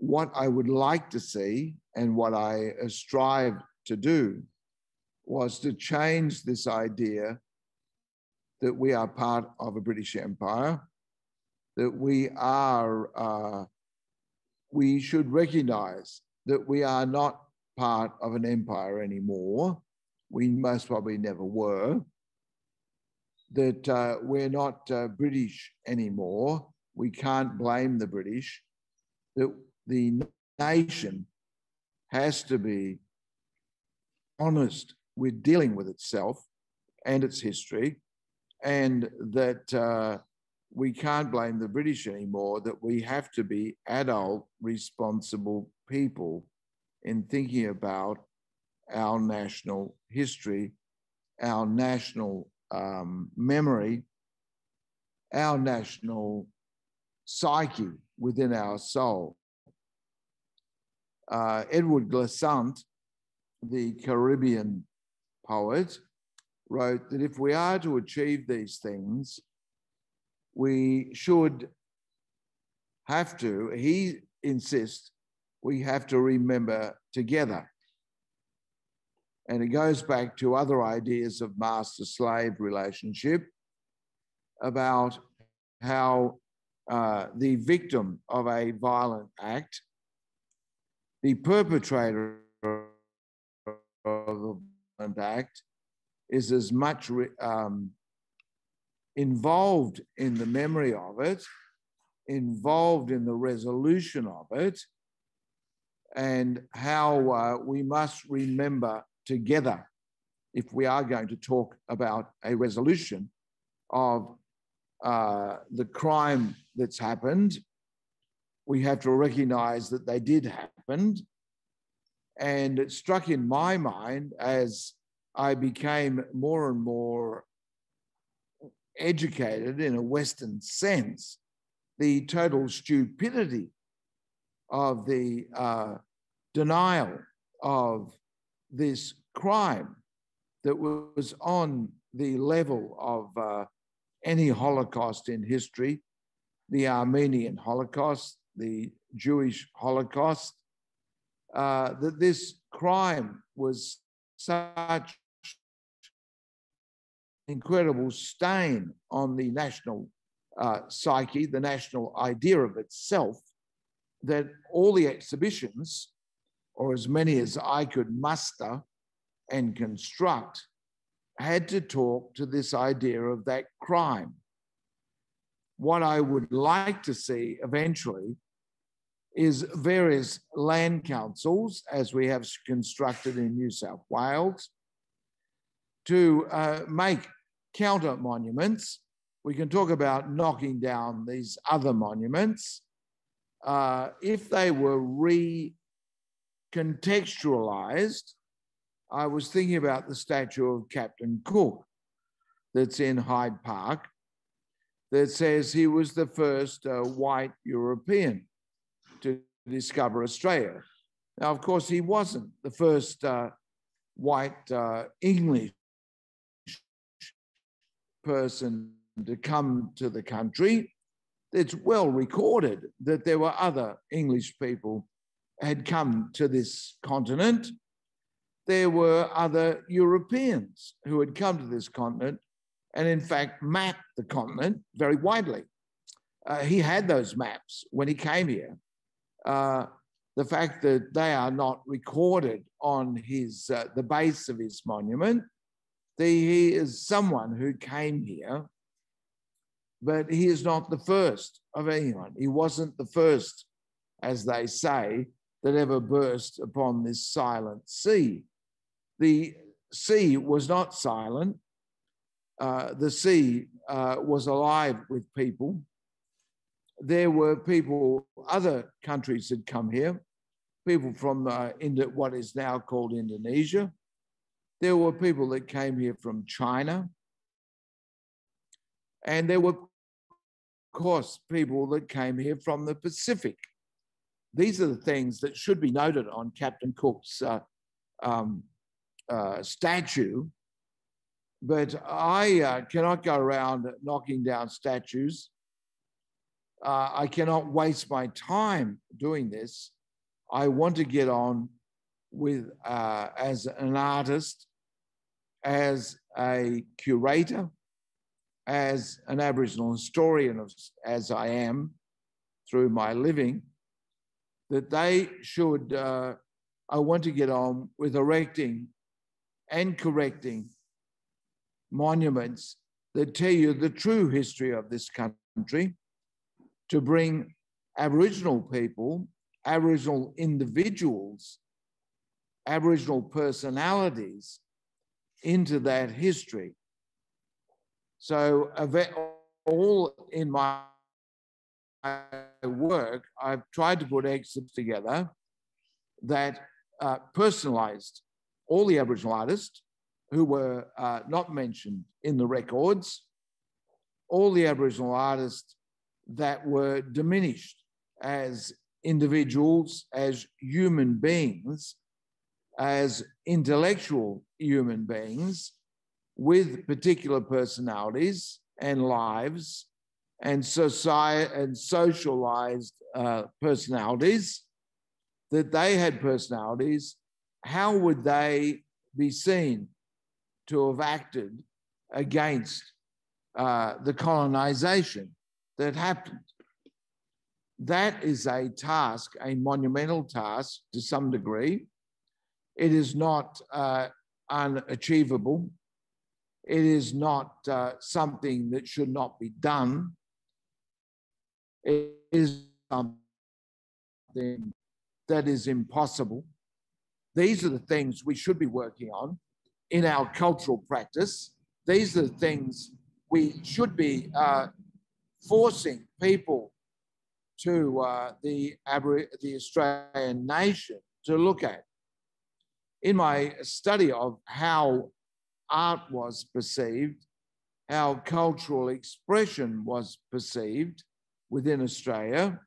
what I would like to see and what I strive to do was to change this idea that we are part of a British Empire, that we are, uh, we should recognize that we are not part of an empire anymore. We most probably never were. That uh, we're not uh, British anymore. We can't blame the British. That the nation has to be honest with dealing with itself and its history, and that uh, we can't blame the British anymore, that we have to be adult, responsible people in thinking about our national history, our national um, memory, our national psyche within our soul uh, Edward Glissant, the Caribbean poet, wrote that if we are to achieve these things, we should have to, he insists, we have to remember together. And it goes back to other ideas of master slave relationship about how uh, the victim of a violent act, the perpetrator of a violent act, is as much um, involved in the memory of it, involved in the resolution of it, and how uh, we must remember together if we are going to talk about a resolution of uh, the crime that's happened. We have to recognize that they did happen. And it struck in my mind as I became more and more educated in a Western sense, the total stupidity of the uh, denial of this crime that was on the level of uh, any Holocaust in history, the Armenian Holocaust, the Jewish Holocaust, uh, that this crime was such incredible stain on the national uh, psyche, the national idea of itself, that all the exhibitions, or as many as I could muster and construct, had to talk to this idea of that crime. What I would like to see eventually is various land councils, as we have constructed in New South Wales, to uh, make counter monuments. We can talk about knocking down these other monuments. Uh, if they were recontextualized I was thinking about the statue of Captain Cook that's in Hyde Park that says he was the first uh, white European to discover Australia. Now, of course, he wasn't the first uh, white uh, English person to come to the country. It's well recorded that there were other English people had come to this continent there were other Europeans who had come to this continent and, in fact, mapped the continent very widely. Uh, he had those maps when he came here. Uh, the fact that they are not recorded on his uh, the base of his monument, the, he is someone who came here, but he is not the first of anyone. He wasn't the first, as they say, that ever burst upon this silent sea. The sea was not silent. Uh, the sea uh, was alive with people. There were people, other countries had come here, people from uh, what is now called Indonesia. There were people that came here from China. And there were, of course, people that came here from the Pacific. These are the things that should be noted on Captain Cook's uh, um, uh, statue, but I uh, cannot go around knocking down statues. Uh, I cannot waste my time doing this. I want to get on with uh, as an artist, as a curator, as an Aboriginal historian, as I am through my living, that they should. Uh, I want to get on with erecting and correcting monuments that tell you the true history of this country to bring Aboriginal people, Aboriginal individuals, Aboriginal personalities into that history. So, all in my work, I've tried to put excerpts together that uh, personalized all the Aboriginal artists who were uh, not mentioned in the records, all the Aboriginal artists that were diminished as individuals, as human beings, as intellectual human beings with particular personalities and lives and society and socialized uh, personalities that they had personalities how would they be seen to have acted against uh, the colonization that happened. That is a task, a monumental task to some degree. It is not uh, unachievable. It is not uh, something that should not be done. Is something that is impossible. These are the things we should be working on in our cultural practice. These are the things we should be uh, forcing people to uh, the, the Australian nation to look at. In my study of how art was perceived, how cultural expression was perceived within Australia,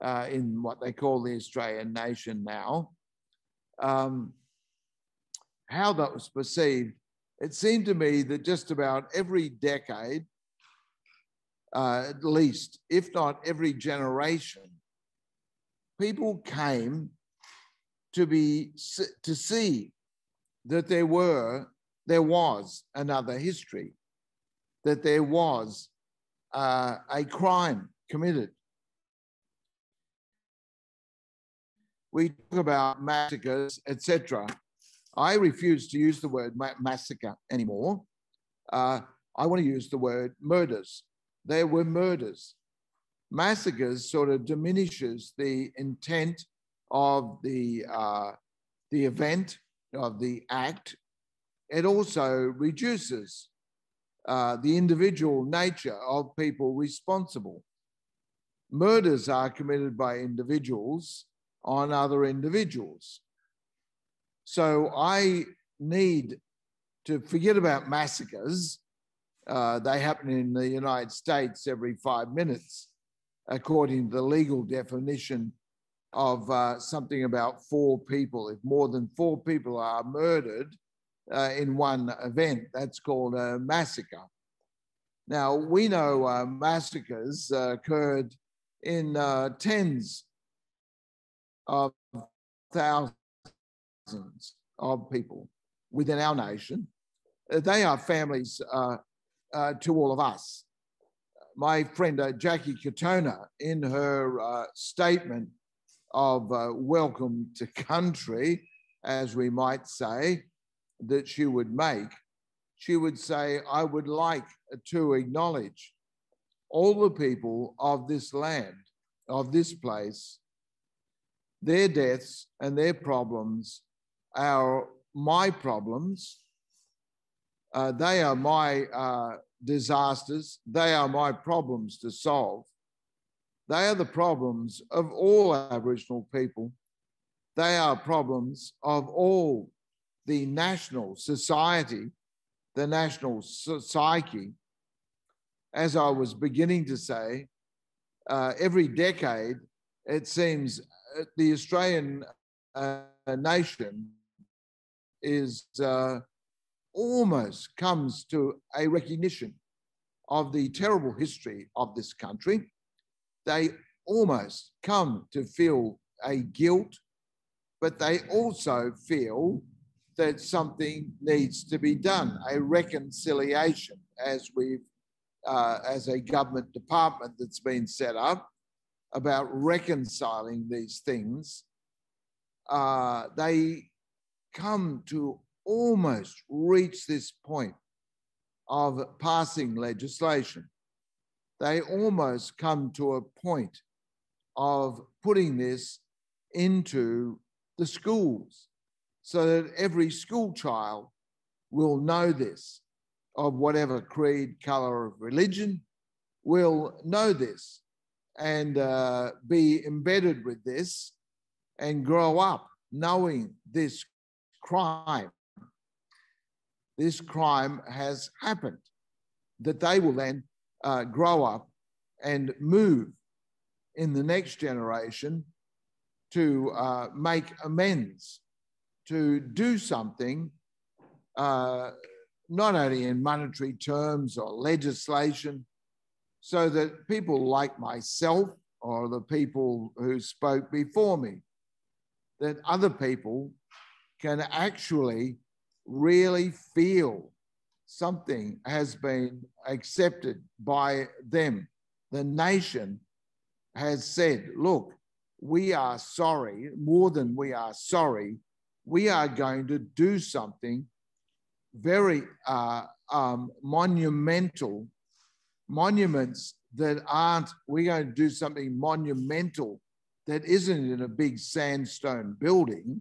uh, in what they call the Australian nation now, um, how that was perceived, it seemed to me that just about every decade, uh, at least, if not every generation, people came to be to see that there were there was another history, that there was uh, a crime committed. We talk about massacres, etc. I refuse to use the word massacre anymore. Uh, I want to use the word murders. There were murders. Massacres sort of diminishes the intent of the, uh, the event, of the act. It also reduces uh, the individual nature of people responsible. Murders are committed by individuals on other individuals. So I need to forget about massacres. Uh, they happen in the United States every five minutes, according to the legal definition of uh, something about four people. If more than four people are murdered uh, in one event, that's called a massacre. Now, we know uh, massacres uh, occurred in uh, tens of thousands of people within our nation. Uh, they are families uh, to all of us. My friend Jacqui Katona, in her statement of welcome to country, as we might say, that she would make, she would say, I would like to acknowledge all the people of this land, of this place, their deaths and their problems are my problems. Uh, they are my uh, disasters. They are my problems to solve. They are the problems of all Aboriginal people. They are problems of all the national society, the national psyche. As I was beginning to say, uh, every decade, it seems uh, the Australian uh, nation is uh, almost comes to a recognition of the terrible history of this country. They almost come to feel a guilt, but they also feel that something needs to be done, a reconciliation, as we've, uh, as a government department that's been set up about reconciling these things. Uh, they come to almost reach this point of passing legislation. They almost come to a point of putting this into the schools so that every school child will know this of whatever creed, color of religion, will know this and uh, be embedded with this and grow up knowing this crime. This crime has happened, that they will then uh, grow up and move in the next generation to uh, make amends, to do something, uh, not only in monetary terms or legislation, so that people like myself or the people who spoke before me, that other people can actually really feel something has been accepted by them. The nation has said, look, we are sorry, more than we are sorry, we are going to do something very uh, um, monumental, monuments that aren't, we're going to do something monumental that isn't in a big sandstone building.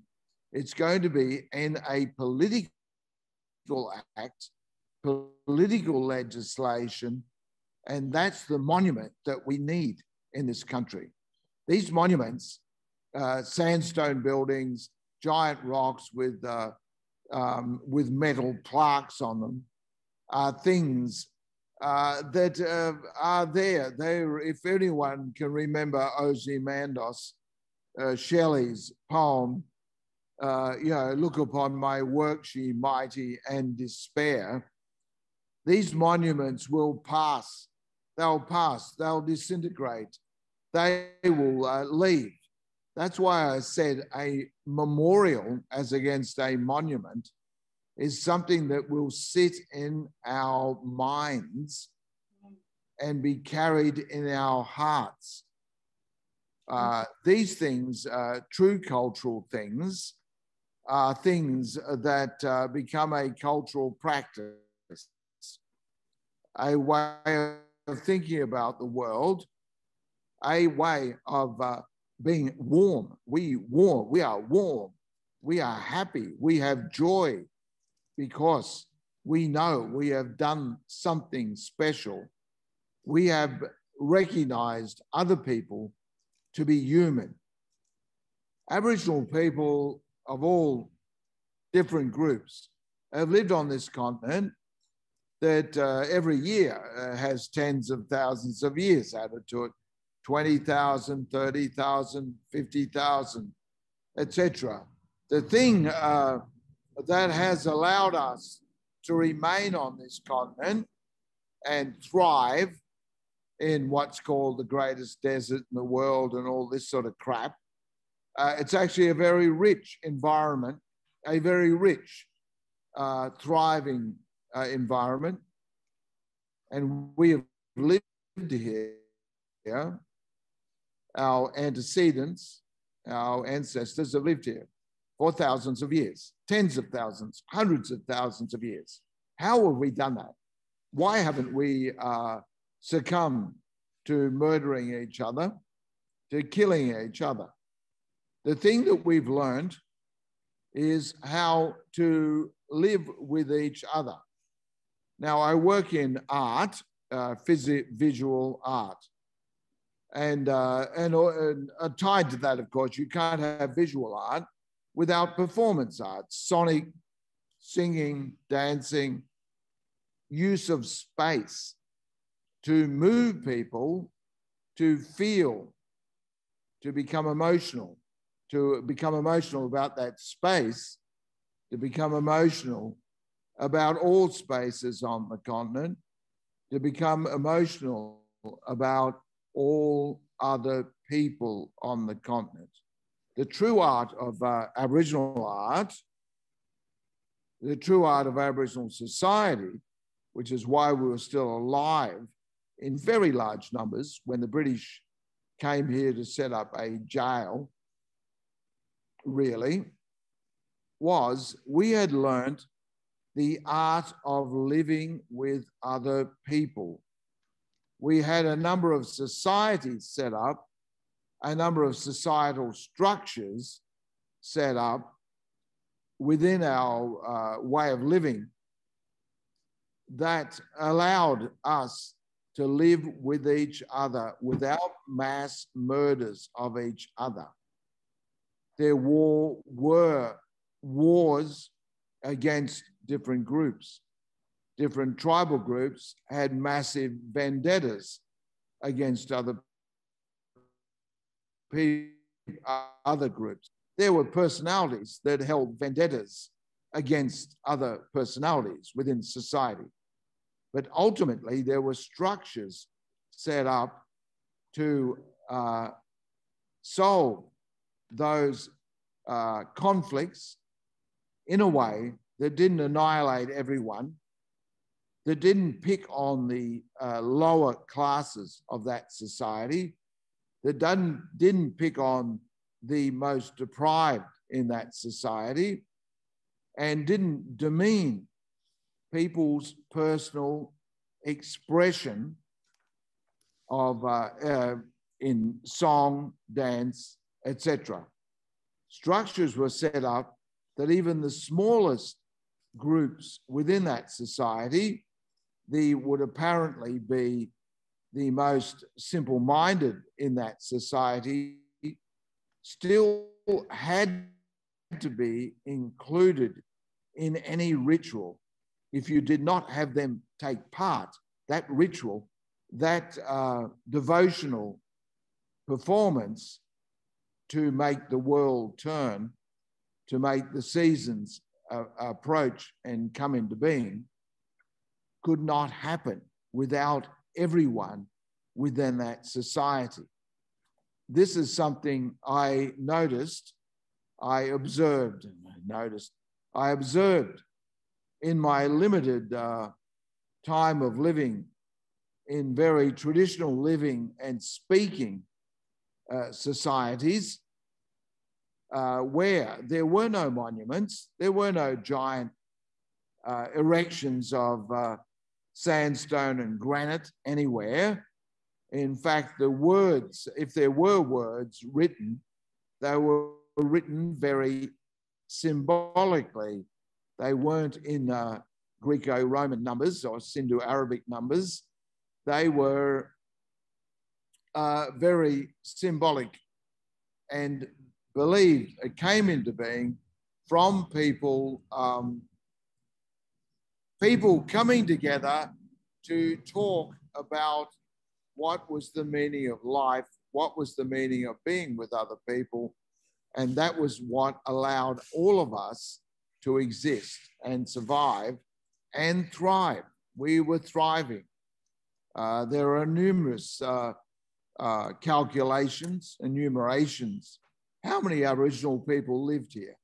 It's going to be in a political act, political legislation, and that's the monument that we need in this country. These monuments, uh, sandstone buildings, giant rocks with, uh, um, with metal plaques on them, are things uh, that uh, are there. They, if anyone can remember Ozymandias, uh, Shelley's poem, uh, you know, look upon my works, ye mighty, and despair. These monuments will pass. They'll pass. They'll disintegrate. They will uh, leave. That's why I said a memorial as against a monument is something that will sit in our minds and be carried in our hearts. Uh, these things, uh, true cultural things, are things that uh, become a cultural practice, a way of thinking about the world, a way of uh, being warm. We warm. We are warm. We are happy. We have joy because we know we have done something special. We have recognized other people to be human. Aboriginal people of all different groups have lived on this continent that uh, every year uh, has tens of thousands of years added to it 20,000, 30,000, 50,000, etc. The thing uh, that has allowed us to remain on this continent and thrive in what's called the greatest desert in the world and all this sort of crap. Uh, it's actually a very rich environment, a very rich, uh, thriving uh, environment. And we have lived here. Our antecedents, our ancestors have lived here for thousands of years, tens of thousands, hundreds of thousands of years. How have we done that? Why haven't we uh, succumbed to murdering each other, to killing each other? The thing that we've learned is how to live with each other. Now, I work in art, uh, visual art. And, uh, and, uh, tied to that, of course, you can't have visual art without performance art, sonic, singing, dancing, use of space to move people to feel, to become emotional, to become emotional about that space, to become emotional about all spaces on the continent, to become emotional about all other people on the continent the true art of uh, Aboriginal art, the true art of Aboriginal society, which is why we were still alive in very large numbers when the British came here to set up a jail, really, was we had learnt the art of living with other people. We had a number of societies set up a number of societal structures set up within our uh, way of living that allowed us to live with each other without mass murders of each other. There war, were wars against different groups. Different tribal groups had massive vendettas against other other groups. There were personalities that held vendettas against other personalities within society. But ultimately, there were structures set up to uh, solve those uh, conflicts in a way that didn't annihilate everyone, that didn't pick on the uh, lower classes of that society, that didn't, didn't pick on the most deprived in that society, and didn't demean people's personal expression of uh, uh, in song, dance, etc. Structures were set up that even the smallest groups within that society, the would apparently be the most simple-minded in that society, still had to be included in any ritual. If you did not have them take part, that ritual, that uh, devotional performance to make the world turn, to make the seasons uh, approach and come into being, could not happen without everyone within that society. This is something I noticed, I observed, and I noticed, I observed in my limited uh, time of living in very traditional living and speaking uh, societies uh, where there were no monuments, there were no giant uh, erections of uh, sandstone and granite anywhere. In fact, the words, if there were words written, they were written very symbolically. They weren't in uh, Greco Roman numbers or Sinto Arabic numbers. They were uh, very symbolic and believed it came into being from people um, people coming together to talk about what was the meaning of life, what was the meaning of being with other people. And that was what allowed all of us to exist and survive and thrive. We were thriving. Uh, there are numerous uh, uh, calculations, enumerations, how many Aboriginal people lived here.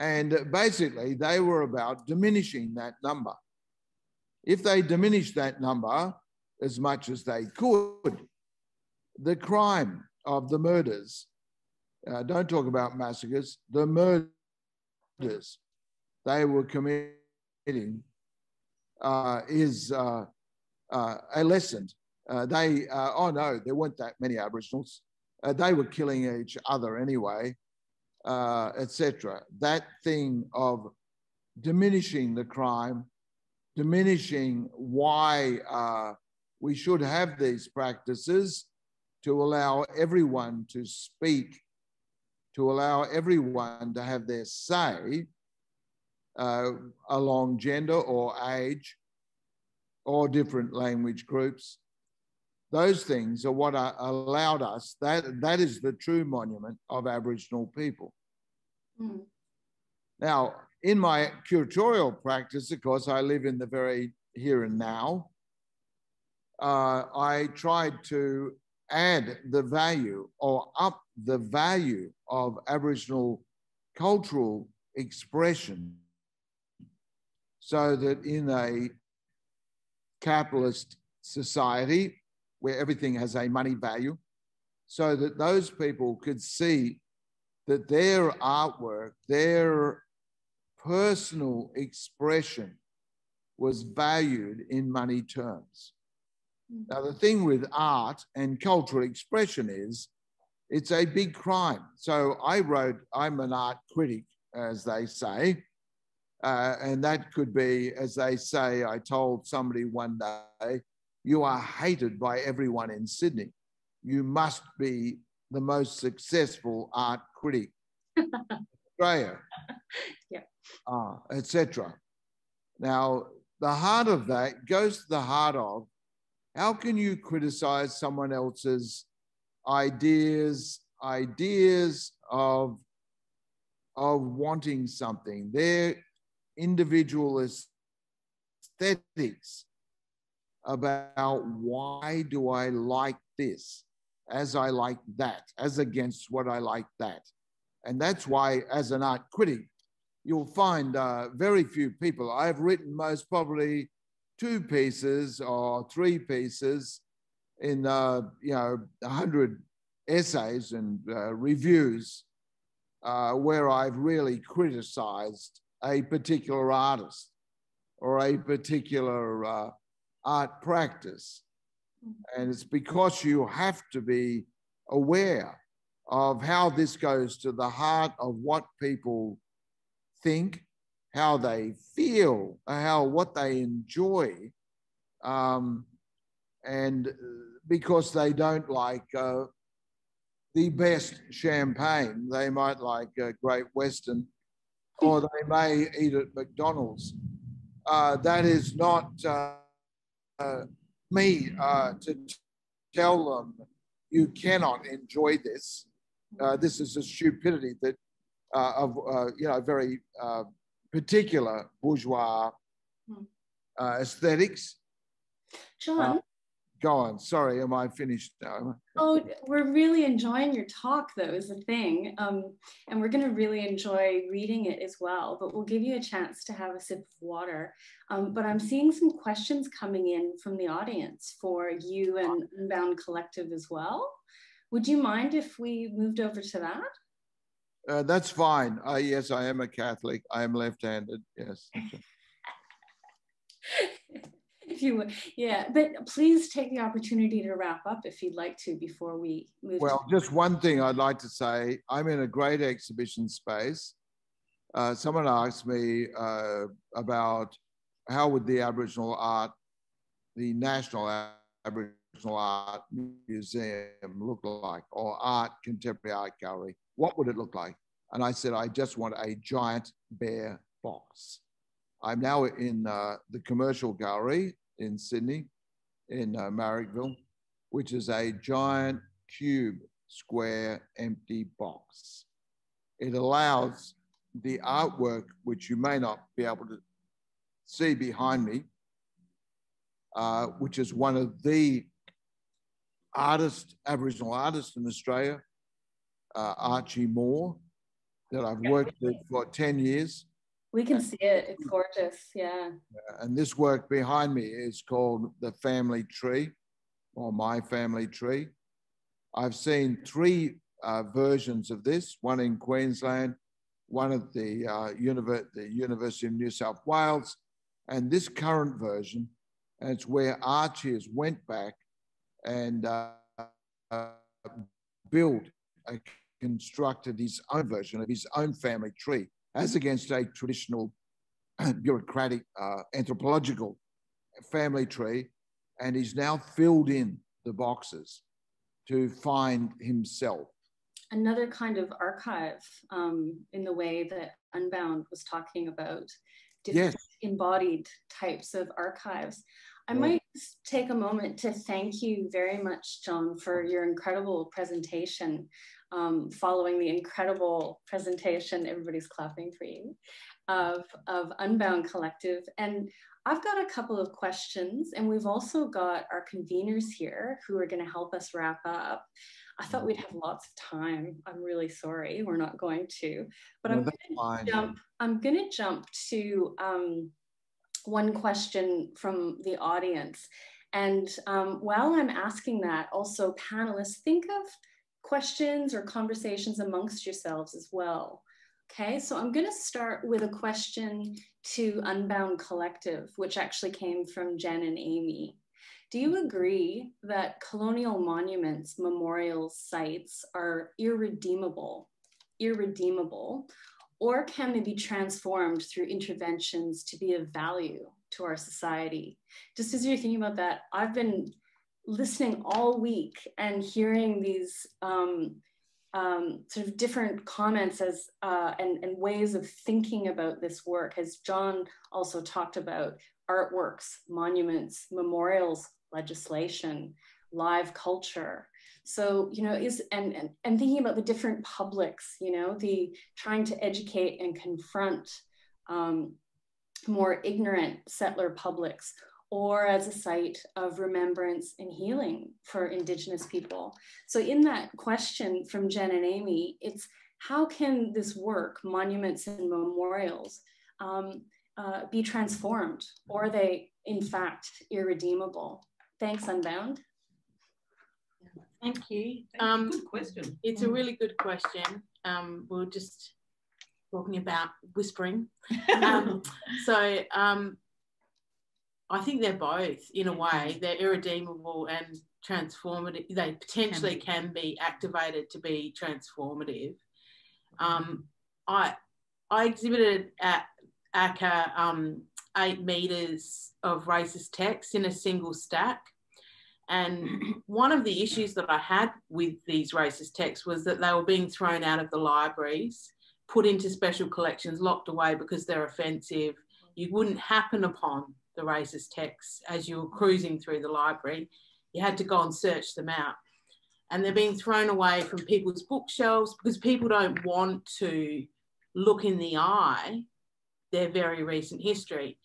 And basically, they were about diminishing that number. If they diminished that number as much as they could, the crime of the murders, uh, don't talk about massacres, the murders they were committing uh, is uh, uh, lessened. Uh, they, uh, oh no, there weren't that many Aboriginals. They were killing each other anyway, uh, etc. That thing of diminishing the crime, diminishing why uh, we should have these practices to allow everyone to speak, to allow everyone to have their say uh, along gender or age or different language groups. Those things are what are allowed us. That, that is the true monument of Aboriginal people. Mm. Now, in my curatorial practice, of course, I live in the very here and now. Uh, I tried to add the value or up the value of Aboriginal cultural expression so that in a capitalist society where everything has a money value, so that those people could see that their artwork, their personal expression was valued in money terms. Mm. Now, the thing with art and cultural expression is it's a big crime. So I wrote, I'm an art critic, as they say. Uh, and that could be, as they say, I told somebody one day, you are hated by everyone in Sydney. You must be the most successful art critic Australia, yeah. uh, etc. Now, the heart of that goes to the heart of how can you criticize someone else's ideas, ideas of, of wanting something, their individual aesthetics about why do I like this as I like that, as against what I like that. And that's why, as an art critic, you'll find uh, very few people. I've written most probably two pieces or three pieces in, uh, you know, 100 essays and uh, reviews uh, where I've really criticized a particular artist or a particular uh, art practice. And it's because you have to be aware of how this goes to the heart of what people think, how they feel, how what they enjoy, um, and because they don't like uh, the best champagne, they might like a Great Western, or they may eat at McDonald's. Uh, that is not uh, uh me uh, to tell them you cannot enjoy this. Uh, this is a stupidity that uh, of uh, you know very uh, particular bourgeois hmm. uh, aesthetics. Djon, go on. Sorry, am I finished now? Oh, we're really enjoying your talk, though, is the thing. Um, and we're going to really enjoy reading it as well. But we'll give you a chance to have a sip of water. Um, but I'm seeing some questions coming in from the audience for you and Unbound Collective as well. Would you mind if we moved over to that? Uh, that's fine. Uh, yes, I am a Catholic. I am left-handed. Yes. if you would, yeah. But please take the opportunity to wrap up if you'd like to before we move. Well, just one thing I'd like to say. I'm in a great exhibition space. Uh, someone asked me uh, about how would the Aboriginal art, the National Aboriginal Art Museum look like, or art, contemporary art gallery what would it look like? And I said, I just want a giant bare box. I'm now in uh, the commercial gallery in Sydney, in uh, Marrickville, which is a giant cube square empty box. It allows the artwork, which you may not be able to see behind me, uh, which is one of the artists, Aboriginal artists in Australia, uh, Archie Moore that I've worked with for 10 years. We can see it. It's gorgeous. Yeah. And this work behind me is called The Family Tree or My Family Tree. I've seen three uh, versions of this one in Queensland, one at the, uh, Univer- the University of New South Wales, and this current version. And it's where Archie has went back and uh, built a constructed his own version of his own family tree, as against a traditional bureaucratic uh, anthropological family tree. And he's now filled in the boxes to find himself. Another kind of archive um, in the way that Unbound was talking about different yes. embodied types of archives. I might take a moment to thank you very much, Djon, for your incredible presentation um, following the incredible presentation, everybody's clapping for you, of, of Unbound Collective. And I've got a couple of questions, and we've also got our conveners here who are going to help us wrap up. I thought we'd have lots of time. I'm really sorry, we're not going to. But no, I'm going to jump. I'm going to jump to um, one question from the audience. And um, while I'm asking that, also panelists, think of questions or conversations amongst yourselves as well. Okay, so I'm going to start with a question to Unbound Collective, which actually came from Jen and Amy. Do you agree that colonial monuments, memorials, sites are irredeemable, irredeemable, or can they be transformed through interventions to be of value to our society? Just as you're thinking about that, I've been listening all week and hearing these um, um, sort of different comments as uh, and, and ways of thinking about this work, as Djon also talked about artworks, monuments, memorials, legislation, live culture. So, you know, is and, and and thinking about the different publics, you know, the trying to educate and confront um, more ignorant settler publics or as a site of remembrance and healing for Indigenous people. So, in that question from Jen and Amy, it's how can this work, monuments and memorials, um, uh, be transformed? Or are they, in fact, irredeemable? Thanks, Unbound. Thank you. Um, Good question. it's a really good question. Um, we we're just talking about whispering. Um, so um, I think they're both in a way. They're irredeemable and transformative. They potentially can be activated to be transformative. Um, I I exhibited at ACCA um, eight meters of racist text in a single stack. And one of the issues that I had with these racist texts was that they were being thrown out of the libraries, put into special collections, locked away because they're offensive. You wouldn't happen upon the racist texts as you were cruising through the library. You had to go and search them out. And they're being thrown away from people's bookshelves because people don't want to look in the eye their very recent history.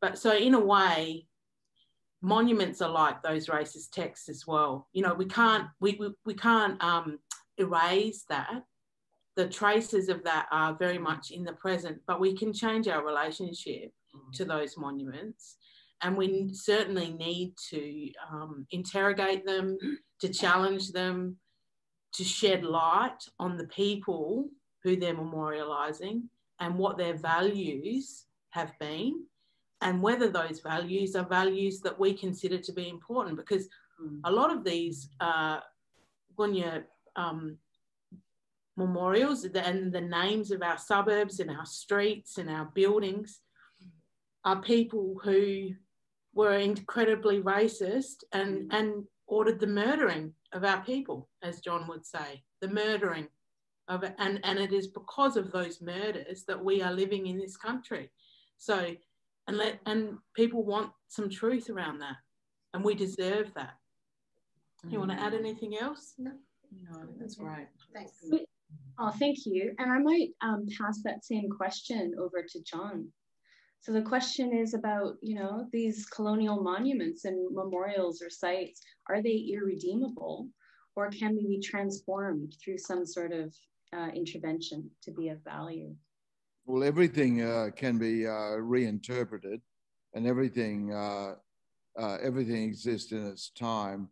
But so, in a way, monuments are like those racist texts as well. You know, we can't we we, we can't um, erase that. The traces of that are very much in the present, but we can change our relationship to those monuments. And we certainly need to um, interrogate them, to challenge them, to shed light on the people who they're memorialising and what their values have been and whether those values are values that we consider to be important because mm. a lot of these uh, Gunya um, memorials and the names of our suburbs and our streets and our buildings are people who were incredibly racist and, mm. and ordered the murdering of our people, as Djon would say, the murdering of. And, and it is because of those murders that we are living in this country. So, and let, and people want some truth around that and we deserve that. You want to add anything else? No. No, that's right. Thanks. Oh, thank you. And I might um, pass that same question over to Djon. So the question is about, you know, these colonial monuments and memorials or sites, are they irredeemable or can they be transformed through some sort of uh, intervention to be of value? Well, everything uh, can be uh, reinterpreted and everything, uh, uh, everything exists in its time.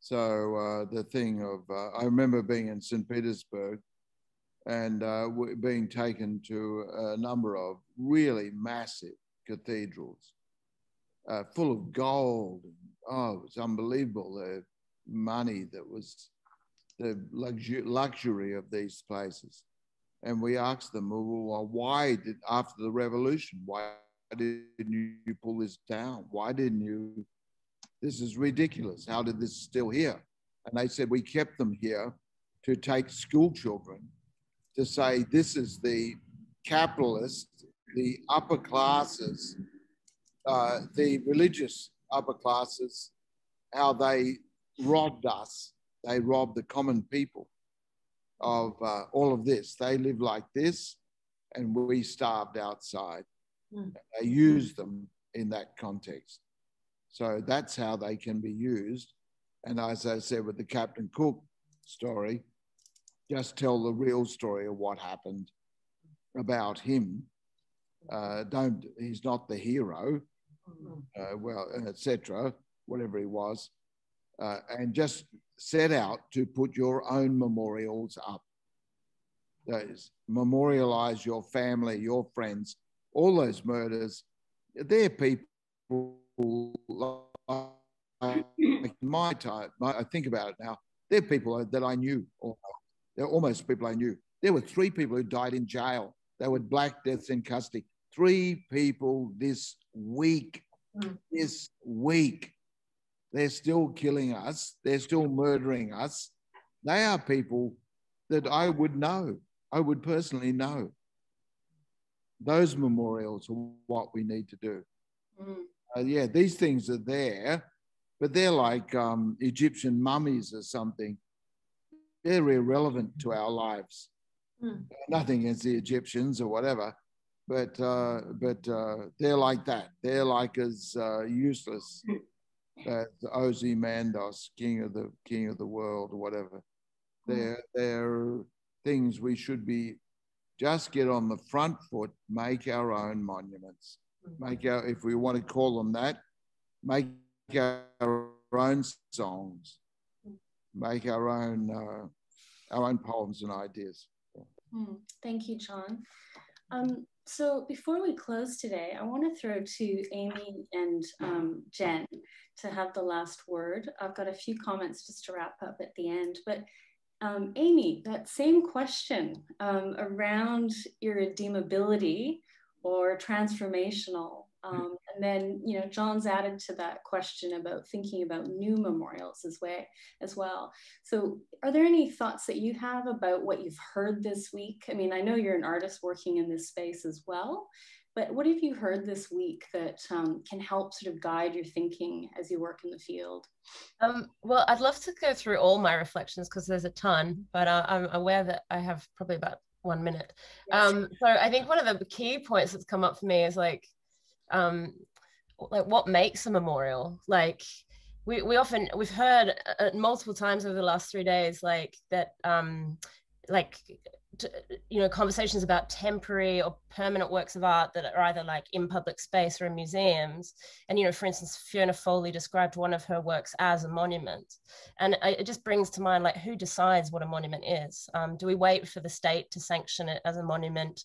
So uh, the thing of, I remember being in St. Petersburg and uh, being taken to a number of really massive cathedrals uh, full of gold. Oh, it was unbelievable the money that was the luxury, luxury of these places. And we asked them, well, why did, after the revolution, why didn't you pull this down? Why didn't you? This is ridiculous. How did this still here? And they said, we kept them here to take school children to say this is the capitalist, the upper classes, uh, the religious upper classes, how they robbed us. They robbed the common people of uh, all of this. They live like this, and we starved outside. Mm. They used them in that context. So that's how they can be used. And as I said with the Captain Cook story, just tell the real story of what happened about him. Uh, don't he's not the hero, uh, well, etc. Whatever he was, uh, and just set out to put your own memorials up. Those memorialize your family, your friends, all those murders. They're people like my time. I think about it now. They're people that I knew. Or they're almost people I knew. There were three people who died in jail. They were black deaths in custody. Three people this week. Mm. This week. They're still killing us. They're still murdering us. They are people that I would know. I would personally know. Those memorials are what we need to do. Mm. Uh, yeah, these things are there, but they're like um, Egyptian mummies or something they're irrelevant to our lives. Mm. Nothing against the Egyptians or whatever, but uh, but uh, they're like that. They're like as uh, useless as Ozymandias, king of the king of the world or whatever. They're they're things we should be just get on the front foot, make our own monuments, make our, if we want to call them that, make our own songs, make our own, uh, our own poems and ideas. Mm, thank you, Djon. Um, so before we close today, I want to throw to Amy and um, Jen to have the last word. I've got a few comments just to wrap up at the end, but um, Amy, that same question um, around irredeemability or transformational um, and then, you know, Djon's added to that question about thinking about new memorials as, way, as well. So are there any thoughts that you have about what you've heard this week? I mean, I know you're an artist working in this space as well, but what have you heard this week that um, can help sort of guide your thinking as you work in the field? Um, well, I'd love to go through all my reflections because there's a ton, but uh, I'm aware that I have probably about one minute. Yes. Um, so I think one of the key points that's come up for me is like um, like what makes a memorial? Like we, we often we've heard uh, multiple times over the last three days like that um like you know conversations about temporary or permanent works of art that are either like in public space or in museums. And you know for instance fiona foley described one of her works as a monument. And it just brings to mind like who decides what a monument is? Um, do we wait for the state to sanction it as a monument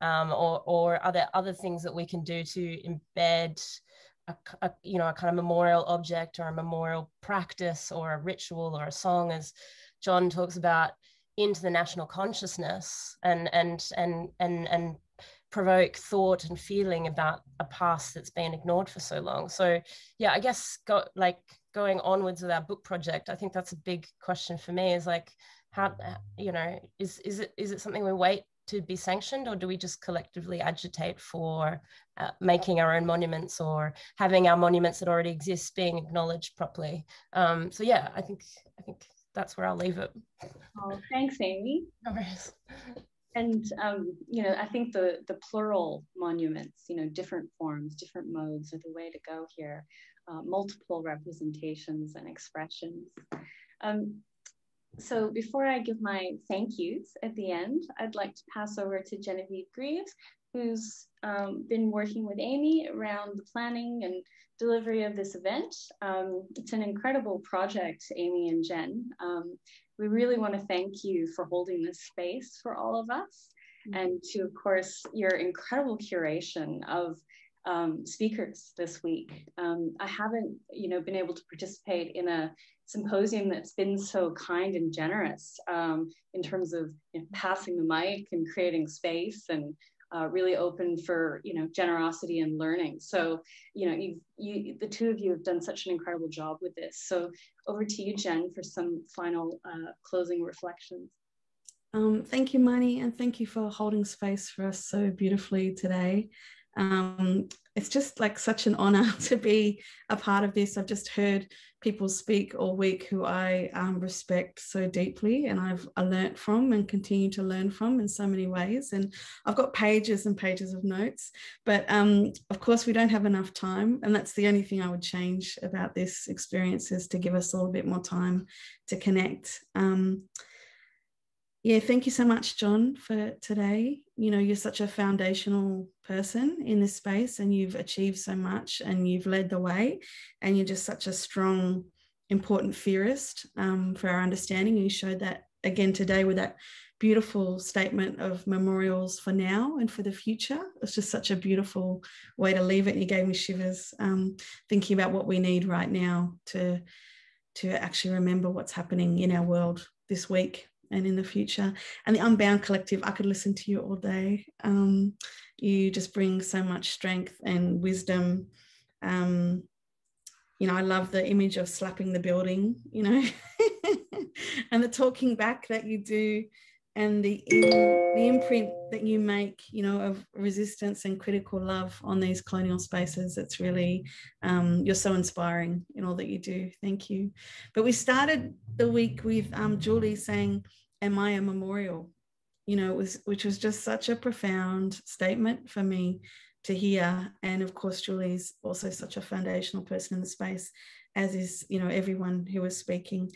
um, or, or are there other things that we can do to embed a, a, you know a kind of memorial object or a memorial practice or a ritual or a song as djon talks about into the national consciousness and and and and and provoke thought and feeling about a past that's been ignored for so long. So yeah i guess go like going onwards with our book project i think that's a big question for me is like how you know is is it is it something we wait to be sanctioned, or do we just collectively agitate for uh, making our own monuments or having our monuments that already exist being acknowledged properly? Um, so yeah, I think I think that's where I'll leave it. Oh, thanks, Amy. No and um, you know, I think the the plural monuments, you know, different forms, different modes are the way to go here. Uh, multiple representations and expressions. Um, so before I give my thank yous at the end, I'd like to pass over to Genevieve Grieves, who's um, been working with Amy around the planning and delivery of this event. Um, it's an incredible project, Amy and Jen. Um, we really want to thank you for holding this space for all of us mm-hmm. and to, of course, your incredible curation of um, speakers this week. Um, I haven't, you know, been able to participate in a symposium that's been so kind and generous um, in terms of you know, passing the mic and creating space and uh, really open for you know generosity and learning. So you know you you the two of you have done such an incredible job with this. So over to you, Jen, for some final uh, closing reflections. Um, thank you, Marnie, and thank you for holding space for us so beautifully today. Um, it's just like such an honor to be a part of this. I've just heard people speak all week who I um, respect so deeply and I've I learnt from and continue to learn from in so many ways. And I've got pages and pages of notes, but um, of course we don't have enough time. And that's the only thing I would change about this experience is to give us a bit more time to connect. Um, yeah, thank you so much, Djon, for today. You know, you're such a foundational person in this space and you've achieved so much and you've led the way and you're just such a strong, important theorist um, for our understanding. You showed that again today with that beautiful statement of memorials for now and for the future. It's just such a beautiful way to leave it. You gave me shivers um, thinking about what we need right now to to actually remember what's happening in our world this week and in the future. And the Unbound Collective, I could listen to you all day. Um, you just bring so much strength and wisdom. Um, you know, I love the image of slapping the building, you know, and the talking back that you do and the, the imprint that you make, you know, of resistance and critical love on these colonial spaces. It's really, um, you're so inspiring in all that you do. Thank you. But we started the week with um, Julie saying, Am I a memorial? You know, it was, which was just such a profound statement for me to hear. And of course, Julie's also such a foundational person in the space, as is, you know, everyone who was speaking.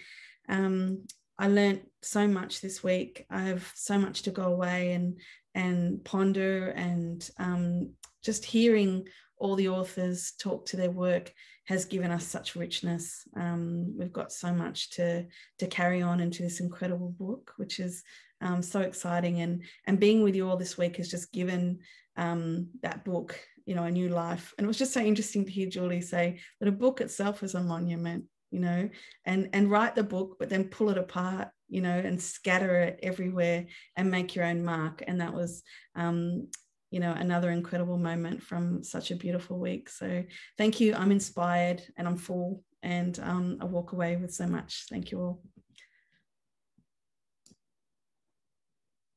Um, I learned so much this week. I have so much to go away and and ponder and um, just hearing all the authors talk to their work has given us such richness. Um, we've got so much to to carry on into this incredible book, which is um, so exciting. And and being with you all this week has just given um, that book, you know, a new life. And it was just so interesting to hear Julie say that a book itself is a monument, you know, and and write the book, but then pull it apart, you know, and scatter it everywhere and make your own mark. And that was um, you know another incredible moment from such a beautiful week. So thank you. I'm inspired and i'm full and um, i walk away with so much. Thank you all.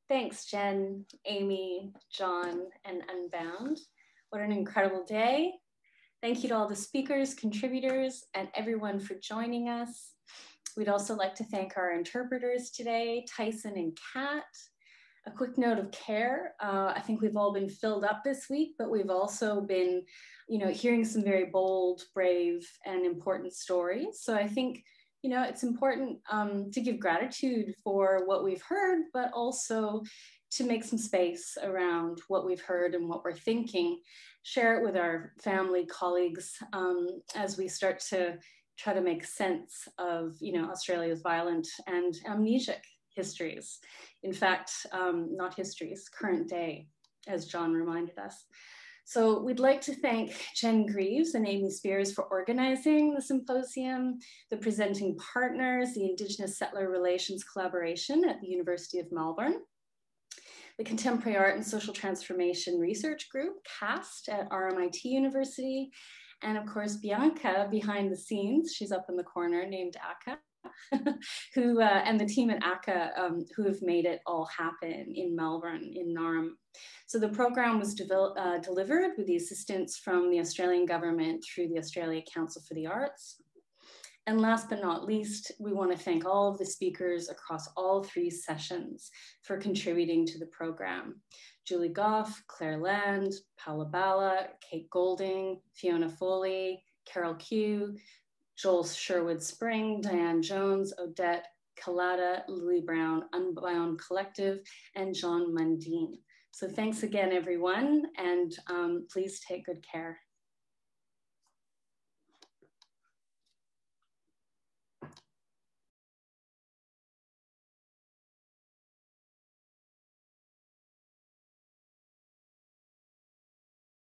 Thanks jen amy djon and unbound. What an incredible day thank you to all the speakers contributors and everyone for joining us we'd also like to thank our interpreters today tyson and kat a quick note of care. Uh, I think we've all been filled up this week, but we've also been, you know, hearing some very bold, brave, and important stories. So I think, you know, it's important um, to give gratitude for what we've heard, but also to make some space around what we've heard and what we're thinking. Share it with our family, colleagues, um, as we start to try to make sense of, you know, Australia's violent and amnesic histories. In fact, um, not histories, current day, as Djon reminded us. So we'd like to thank Jen Grieves and Amy Spiers for organizing the symposium, the presenting partners, the Indigenous Settler Relations Collaboration at the University of Melbourne, the Contemporary Art and Social Transformation Research Group, CAST at RMIT University, and of course, Bianca behind the scenes, she's up in the corner named Aka, who uh, and the team at ACCA um, who have made it all happen in Melbourne, in Naarm. So the program was uh, delivered with the assistance from the Australian government through the Australia Council for the Arts. And last but not least, we want to thank all of the speakers across all three sessions for contributing to the program. Julie Gough, Clare Land, Paola Balla, Kate Golding, Fiona Foley, Carol Q, Joel Sherwood Spring, Dianne Jones, Odette Kelada, Lily Brown, Unbound Collective, and Djon Mundine. So thanks again, everyone, and um, please take good care.